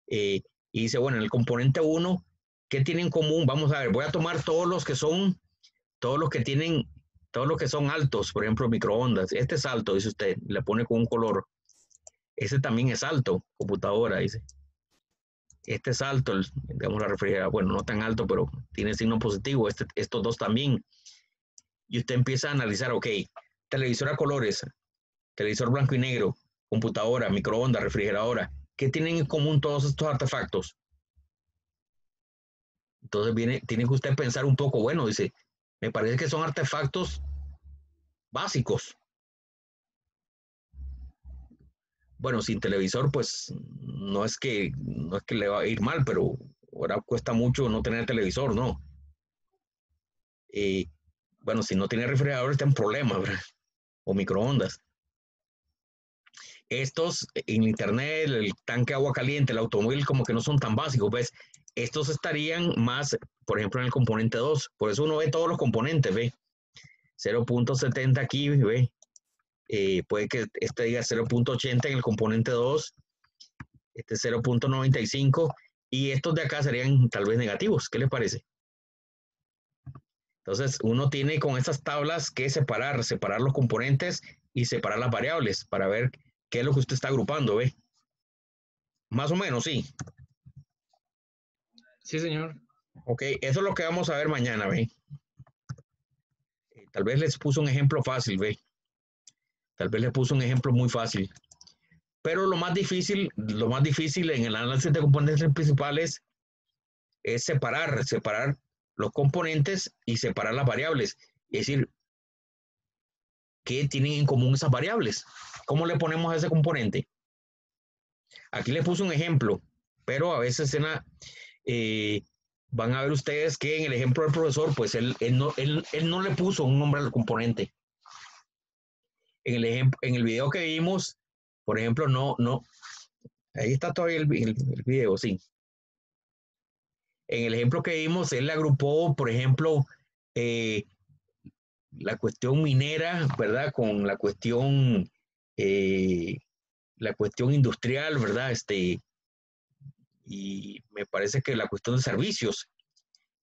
Eh, y dice, bueno, en el componente 1, ¿qué tienen en común? Vamos a ver, voy a tomar todos los que son, todos los que tienen, todos los que son altos, por ejemplo, microondas. Este es alto, dice usted, le pone con un color. Ese también es alto, computadora, dice. este es alto, digamos la refrigeradora, bueno, no tan alto, pero tiene signo positivo, este, estos dos también. Y usted empieza a analizar, ok, televisor a colores, televisor blanco y negro, computadora, microondas, refrigeradora, ¿qué tienen en común todos estos artefactos? Entonces viene, tiene que usted pensar un poco, bueno, dice, me parece que son artefactos básicos. Bueno, sin televisor, pues no es que no es que le va a ir mal, pero ahora cuesta mucho no tener televisor, ¿no? Eh, bueno, si no tiene refrigerador está en problema, ¿verdad? O microondas. Estos en internet, el tanque agua caliente, el automóvil, como que no son tan básicos, ¿ves? Estos estarían más, por ejemplo, en el componente 2. Por eso uno ve todos los componentes, ¿ve? 0.70 aquí, ¿ve? Eh, puede que este diga 0.80 en el componente 2, este 0.95, y estos de acá serían tal vez negativos. ¿Qué les parece? Entonces, uno tiene con estas tablas que separar, separar los componentes y separar las variables para ver qué es lo que usted está agrupando, ¿ve? Más o menos, sí. Sí, señor. Ok, eso es lo que vamos a ver mañana, ¿ve? Tal vez les puso un ejemplo fácil, ¿ve? Tal vez les puso un ejemplo muy fácil. Pero lo más difícil, lo más difícil en el análisis de componentes principales es separar, separar los componentes y separar las variables. Es decir, ¿qué tienen en común esas variables? ¿Cómo le ponemos a ese componente? Aquí les puse un ejemplo, pero a veces en eh, van a ver ustedes que en el ejemplo del profesor, pues él, no, él, no, le puso un nombre al componente. En el, en el video que vimos, por ejemplo, no, no, ahí está todavía el, el video, sí. En el ejemplo que vimos, él le agrupó, por ejemplo, eh, la cuestión minera, ¿verdad? Con la cuestión, eh, la cuestión industrial, ¿verdad? Este, y me parece que la cuestión de servicios.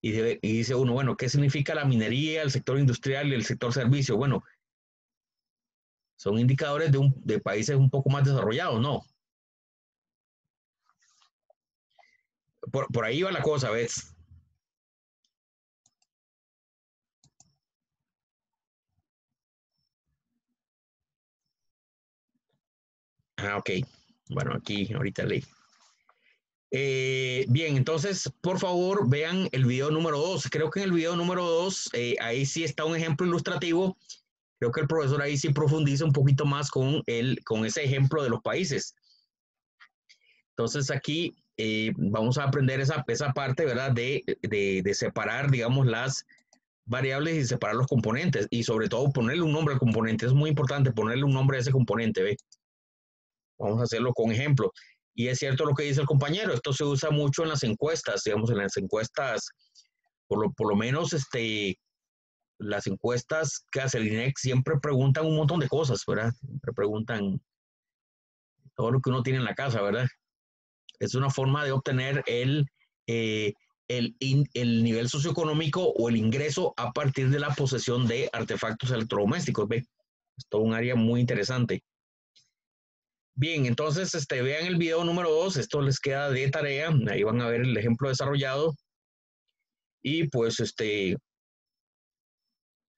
Y, dice uno, bueno, ¿qué significa la minería, el sector industrial y el sector servicio? Bueno, son indicadores de, un, de países un poco más desarrollados, ¿no? por, ahí va la cosa, ¿ves? Ah, ok. Bueno, aquí ahorita leí. Eh, bien, entonces, por favor, vean el video número 2. Creo que en el video número 2, eh, ahí sí está un ejemplo ilustrativo. Creo que el profesor ahí sí profundiza un poquito más con, el, con ese ejemplo de los países. Entonces, aquí eh, vamos a aprender esa, esa parte, ¿verdad? De, de, separar, digamos, las variables y separar los componentes y sobre todo ponerle un nombre al componente. Es muy importante ponerle un nombre a ese componente, ¿ve? Vamos a hacerlo con ejemplo. Y es cierto lo que dice el compañero, esto se usa mucho en las encuestas, digamos, en las encuestas, por lo, por lo menos, este, las encuestas que hace el INEC siempre preguntan un montón de cosas, ¿verdad? Siempre preguntan todo lo que uno tiene en la casa, ¿verdad? es una forma de obtener el, eh, el, el, nivel socioeconómico o el ingreso a partir de la posesión de artefactos electrodomésticos. ¿ve? Es un área muy interesante. Bien, entonces este, vean el video número 2, esto les queda de tarea, ahí van a ver el ejemplo desarrollado. Y pues este,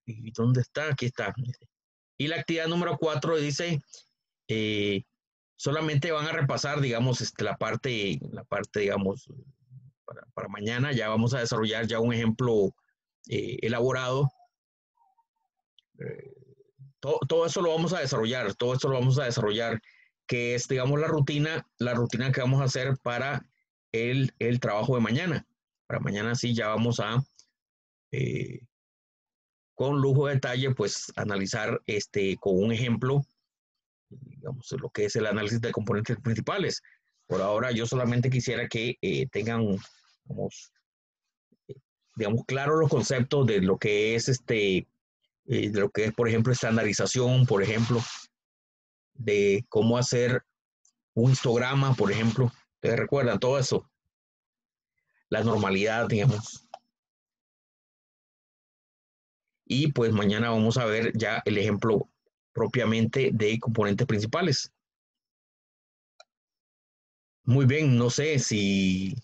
¿y dónde está? Aquí está. Y la actividad número 4 dice, eh, solamente van a repasar, digamos, este, la parte, la parte, digamos, para, mañana. Ya vamos a desarrollar ya un ejemplo eh, elaborado. Eh, todo, eso lo vamos a desarrollar, todo eso lo vamos a desarrollar, que es, digamos, la rutina, la rutina que vamos a hacer para el, trabajo de mañana. Para mañana sí ya vamos a, eh, con lujo de detalle, pues analizar este, con un ejemplo digamos, lo que es el análisis de componentes principales. Por ahora yo solamente quisiera que eh, tengan, digamos, claro los conceptos de lo que es este, eh, de lo que es, por ejemplo, estandarización, por ejemplo, de cómo hacer un histograma, por ejemplo. ¿Ustedes recuerdan todo eso? La normalidad, digamos. Y pues mañana vamos a ver ya el ejemplo propiamente de componentes principales. Muy bien, no sé si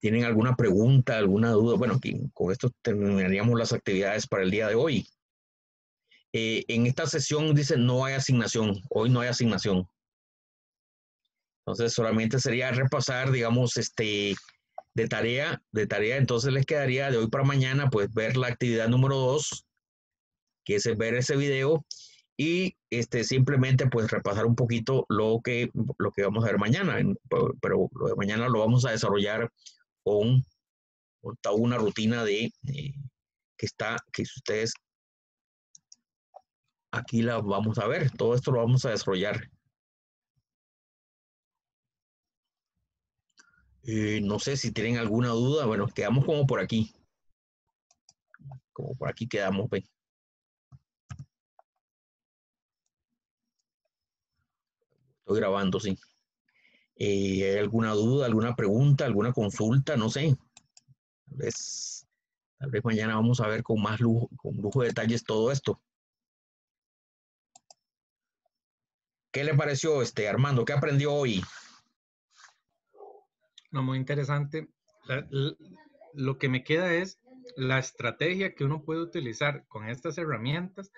tienen alguna pregunta, alguna duda. Bueno, con esto terminaríamos las actividades para el día de hoy. Eh, en esta sesión dice no hay asignación, hoy no hay asignación. Entonces solamente sería repasar, digamos, este, de tarea, de tarea, entonces les quedaría de hoy para mañana, pues ver la actividad número dos, que es ver ese video y este, simplemente pues repasar un poquito lo que, lo que vamos a ver mañana, pero lo de mañana lo vamos a desarrollar con, una rutina de que está, que ustedes aquí la vamos a ver, todo esto lo vamos a desarrollar. Eh, no sé si tienen alguna duda, bueno, quedamos como por aquí. Como por aquí quedamos, ven. Estoy grabando, sí. Eh, ¿Hay alguna duda, alguna pregunta, alguna consulta? No sé. Tal vez, tal vez mañana vamos a ver con más lujo, con lujo de detalles todo esto. ¿Qué le pareció, este Armando? ¿Qué aprendió hoy? No, muy interesante. lo que me queda es la estrategia que uno puede utilizar con estas herramientas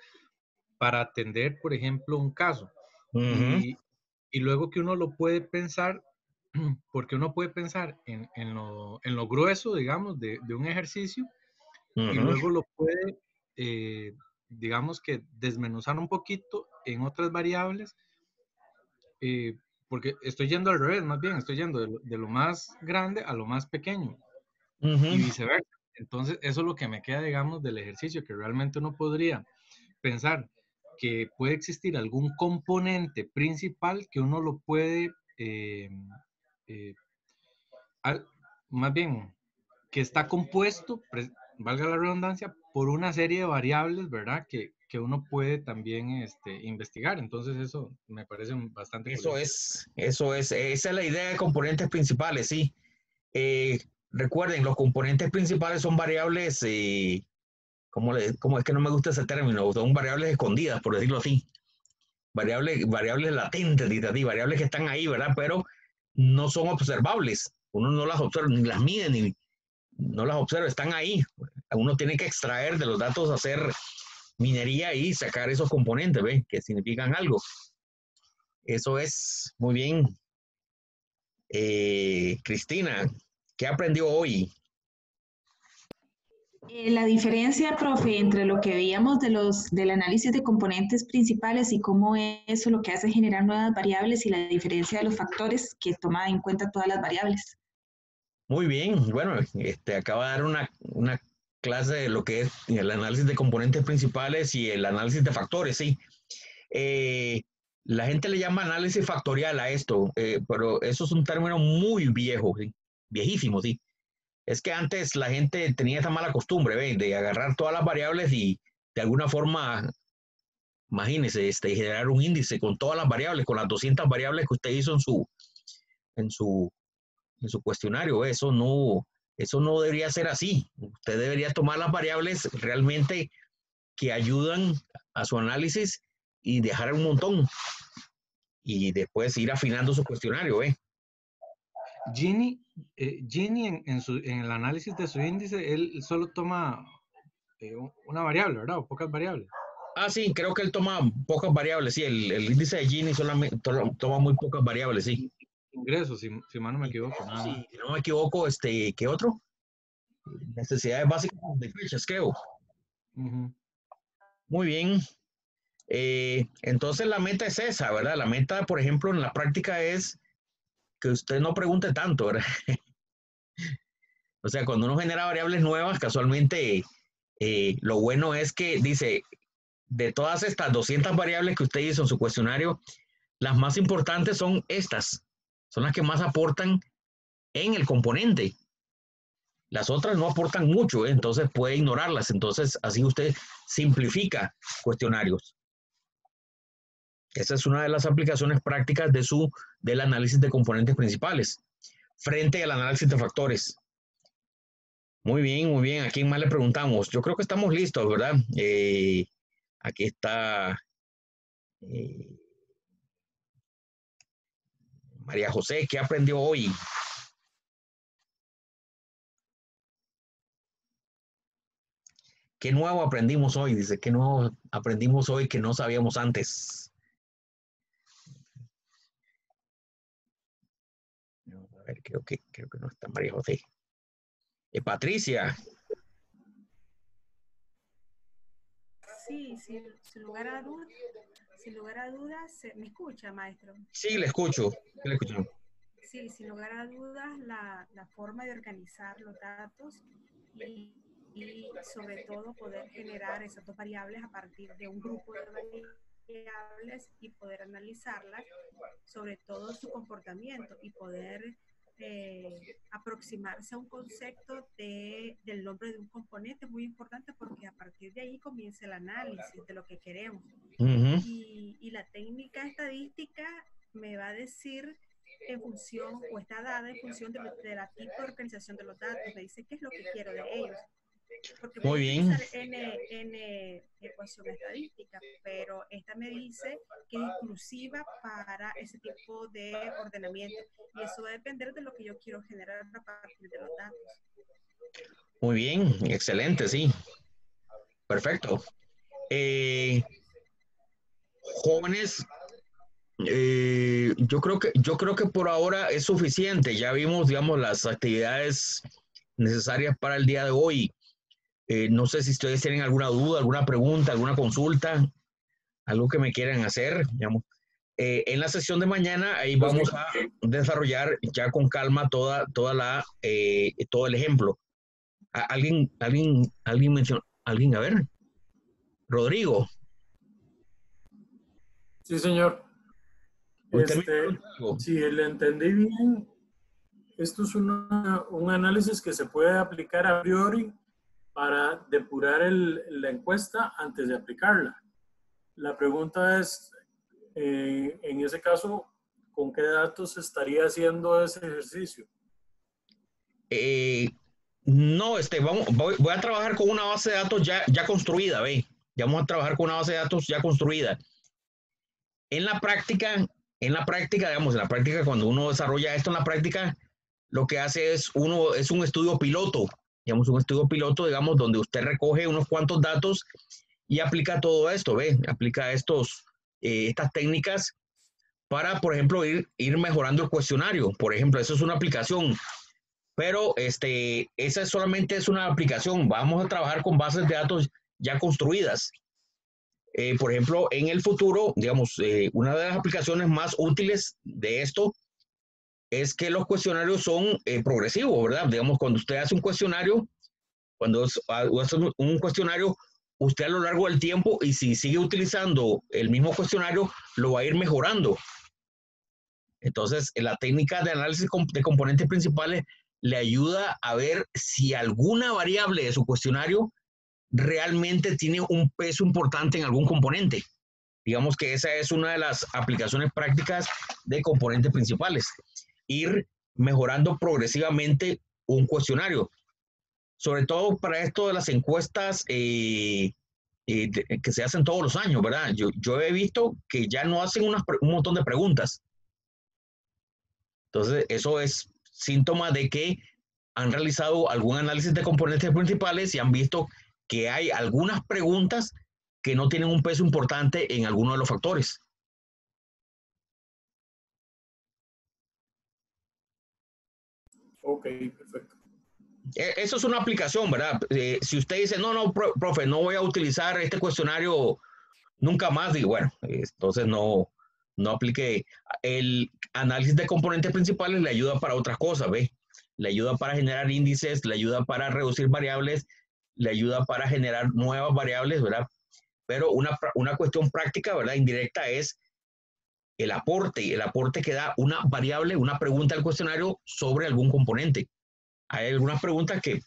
para atender, por ejemplo, un caso. y, y luego que uno lo puede pensar, porque uno puede pensar en, en, lo, en lo, grueso, digamos, de, de un ejercicio, y luego lo puede, eh, digamos que desmenuzar un poquito en otras variables, eh, porque estoy yendo al revés, más bien, estoy yendo de lo, más grande a lo más pequeño, y viceversa. Entonces, eso es lo que me queda, digamos, del ejercicio, que realmente uno podría pensar, que puede existir algún componente principal que uno lo puede, eh, eh, más bien, que está compuesto, valga la redundancia, por una serie de variables, ¿verdad? Que, que uno puede también este, investigar. Entonces eso me parece bastante... Eso es, eso es, esa es la idea de componentes principales, sí. Eh, recuerden, los componentes principales son variables ¿cómo, le, cómo es que no me gusta ese término? Son variables escondidas, por decirlo así. Variables, variables latentes, variables que están ahí, ¿verdad? Pero no son observables. Uno no las observa, ni las mide, ni no las observa, están ahí. Uno tiene que extraer de los datos, hacer minería y sacar esos componentes, ¿ves? Que significan algo. Eso es muy bien. Eh, Cristina, ¿qué aprendió hoy? Eh, la diferencia, profe, entre lo que veíamos de los, del análisis de componentes principales y cómo eso lo que hace generar nuevas variables y la diferencia de los factores que toma en cuenta todas las variables. Muy bien, bueno, este, acaba de dar una, una clase de lo que es el análisis de componentes principales y el análisis de factores, sí. Eh, la gente le llama análisis factorial a esto, eh, pero eso es un término muy viejo, ¿sí? viejísimo, sí. Es que antes la gente tenía esa mala costumbre, ¿ve? De agarrar todas las variables y de alguna forma, imagínese, este, generar un índice con todas las variables, con las 200 variables que usted hizo en su, en su, en su cuestionario. Eso no, eso no debería ser así. Usted debería tomar las variables realmente que ayudan a su análisis y dejar un montón. Y después ir afinando su cuestionario, ¿eh? Ginny, eh, en, el análisis de su índice, él solo toma eh, una variable, ¿verdad? O pocas variables. Ah, sí, creo que él toma pocas variables, sí, el, índice de Gini solamente toma muy pocas variables, sí. Ingresos, si, si no me equivoco. Sí, si no me equivoco, este, ¿qué otro? Necesidades básicas de fechas, creo. Muy bien. Eh, entonces la meta es esa, ¿verdad? La meta, por ejemplo, en la práctica es que usted no pregunte tanto, ¿verdad? o sea, cuando uno genera variables nuevas, casualmente eh, lo bueno es que dice, de todas estas 200 variables que usted hizo en su cuestionario, las más importantes son estas, son las que más aportan en el componente. Las otras no aportan mucho, ¿eh? entonces puede ignorarlas. Entonces, así usted simplifica cuestionarios. Esa es una de las aplicaciones prácticas de su, del análisis de componentes principales frente al análisis de factores. Muy bien, muy bien. ¿A quién más le preguntamos? Yo creo que estamos listos, ¿verdad? Eh, aquí está eh, María José, ¿qué aprendió hoy? ¿Qué nuevo aprendimos hoy? Dice, ¿qué nuevo aprendimos hoy que no sabíamos antes? A ver, creo que, creo que no está María José. Eh, Patricia. Sí, sin, lugar a dudas, sin lugar a dudas, ¿me escucha, maestro? Sí, le escucho, le escucho. Sí, sin lugar a dudas, la, la forma de organizar los datos y y sobre todo poder generar esas dos variables a partir de un grupo de variables y poder analizarlas, sobre todo su comportamiento y poder eh, aproximarse a un concepto de, del nombre de un componente es muy importante porque a partir de ahí comienza el análisis de lo que queremos. y, y, la técnica estadística me va a decir en función o está dada en función de, de la tipo de organización de los datos, me dice qué es lo que quiero de ellos. Muy bien. N, N ecuación estadística, pero esta me dice que es exclusiva para ese tipo de ordenamiento y eso va a depender de lo que yo quiero generar a partir de los datos. Muy bien, excelente, sí. Perfecto. Eh, jóvenes, eh, yo creo que yo creo que por ahora es suficiente. Ya vimos, digamos, las actividades necesarias para el día de hoy. Eh, no sé si ustedes tienen alguna duda, alguna pregunta, alguna consulta, algo que me quieran hacer. Digamos. Eh, en la sesión de mañana ahí vamos a desarrollar ya con calma toda, toda la, eh, todo el ejemplo. ¿Alguien, alguien, alguien mencionó? ¿Alguien? A ver. Rodrigo. Sí, señor. Este, si le entendí bien, esto es un análisis que se puede aplicar a priori para depurar el, la encuesta antes de aplicarla. La pregunta es, eh, en ese caso, ¿con qué datos estaría haciendo ese ejercicio? Eh, no, este, vamos, voy, a trabajar con una base de datos ya, ya construida, ¿ve? Ya vamos a trabajar con una base de datos ya construida. En la práctica, en la práctica, digamos, en la práctica, cuando uno desarrolla esto en la práctica, lo que hace es uno, es un estudio piloto digamos, un estudio piloto, digamos, donde usted recoge unos cuantos datos y aplica todo esto, ¿ve? Aplica estos, eh, estas técnicas para, por ejemplo, ir, ir mejorando el cuestionario. Por ejemplo, eso es una aplicación, pero este, esa solamente es una aplicación. Vamos a trabajar con bases de datos ya construidas. Eh, por ejemplo, en el futuro, digamos, eh, una de las aplicaciones más útiles de esto es que los cuestionarios son eh, progresivos, ¿verdad? Digamos, cuando usted hace un cuestionario, cuando ah, hace un cuestionario, usted a lo largo del tiempo, y si sigue utilizando el mismo cuestionario, lo va a ir mejorando. Entonces, la técnica de análisis de componentes principales le ayuda a ver si alguna variable de su cuestionario realmente tiene un peso importante en algún componente. Digamos que esa es una de las aplicaciones prácticas de componentes principales ir mejorando progresivamente un cuestionario. Sobre todo para esto de las encuestas eh, eh, que se hacen todos los años, ¿verdad? Yo, yo he visto que ya no hacen un montón de preguntas. Entonces, eso es síntoma de que han realizado algún análisis de componentes principales y han visto que hay algunas preguntas que no tienen un peso importante en alguno de los factores. Ok, perfecto. E, eso es una aplicación, ¿verdad? Eh, si usted dice, no, no, profe, no voy a utilizar este cuestionario nunca más, digo, bueno, entonces no, no aplique. El análisis de componentes principales le ayuda para otras cosas, ¿ve? Le ayuda para generar índices, le ayuda para reducir variables, le ayuda para generar nuevas variables, ¿verdad? Pero una, una cuestión práctica, ¿verdad? Indirecta es el aporte, el aporte que da una variable, una pregunta al cuestionario sobre algún componente. Hay algunas preguntas que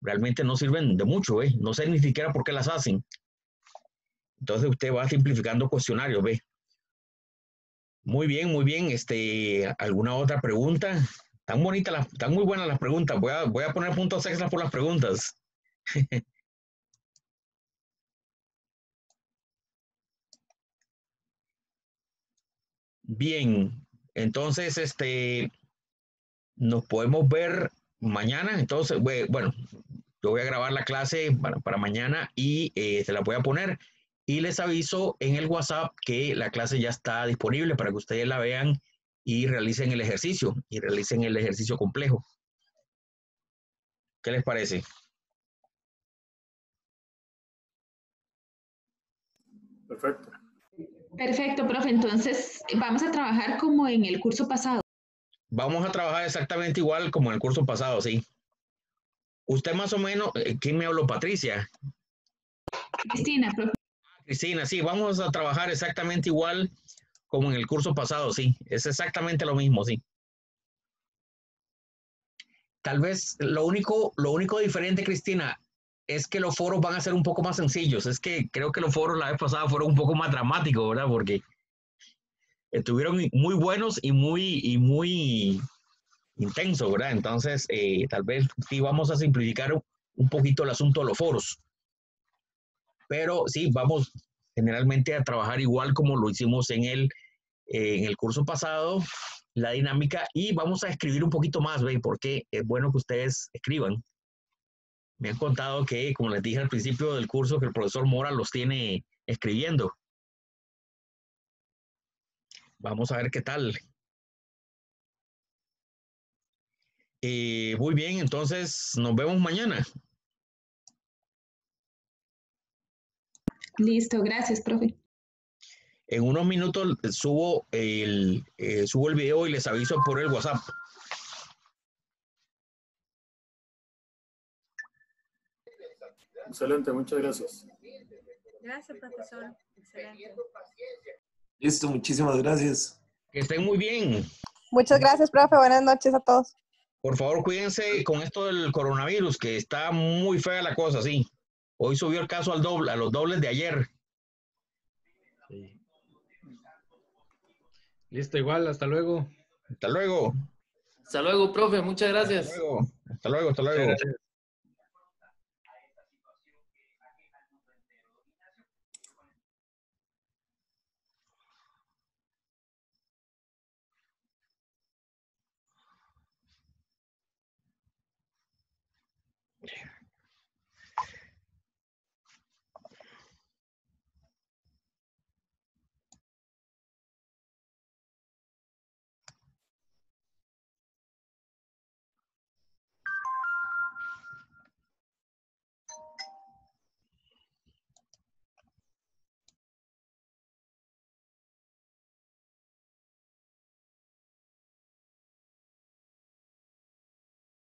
realmente no sirven de mucho, ¿eh? No sé ni siquiera por qué las hacen. Entonces usted va simplificando cuestionarios, ¿ve? Muy bien, muy bien. Este, ¿Alguna otra pregunta? Tan bonitas, tan muy buenas las preguntas. Voy a, voy a poner puntos extra por las preguntas. Bien, Entonces, este, nos podemos ver mañana. Entonces, bueno, yo voy a grabar la clase para, mañana y eh, se la voy a poner. Y les aviso en el WhatsApp que la clase ya está disponible para que ustedes la vean y realicen el ejercicio y realicen el ejercicio complejo. ¿Qué les parece? Perfecto. Perfecto, profe. Entonces, vamos a trabajar como en el curso pasado. Vamos a trabajar exactamente igual como en el curso pasado, sí. Usted más o menos, eh, ¿quién me habló? Patricia. Cristina, profe. Cristina, sí, vamos a trabajar exactamente igual como en el curso pasado, sí. Es exactamente lo mismo, sí. Tal vez lo único, lo único diferente, Cristina, es que los foros van a ser un poco más sencillos. Es que creo que los foros la vez pasada fueron un poco más dramáticos, ¿verdad? Porque estuvieron muy buenos y muy, y muy intensos, ¿verdad? Entonces, eh, tal vez sí vamos a simplificar un poquito el asunto de los foros. Pero sí, vamos generalmente a trabajar igual como lo hicimos en el, eh, en el curso pasado, la dinámica, y vamos a escribir un poquito más, ¿ve? Porque es bueno que ustedes escriban. Me han contado que, como les dije al principio del curso, que el profesor Mora los tiene escribiendo. Vamos a ver qué tal. Eh, muy bien, entonces nos vemos mañana. Listo, gracias, profe. En unos minutos subo el, eh, subo el video y les aviso por el WhatsApp. Excelente, muchas gracias. Gracias, profesor. Excelente. Listo, muchísimas gracias. Que estén muy bien. Muchas gracias, profe. Buenas noches a todos. Por favor, cuídense con esto del coronavirus, que está muy fea la cosa, sí. Hoy subió el caso al doble, a los dobles de ayer. Listo, igual, hasta luego. Hasta luego. Hasta luego, profe, muchas gracias. Hasta luego, hasta luego. Hasta luego. there.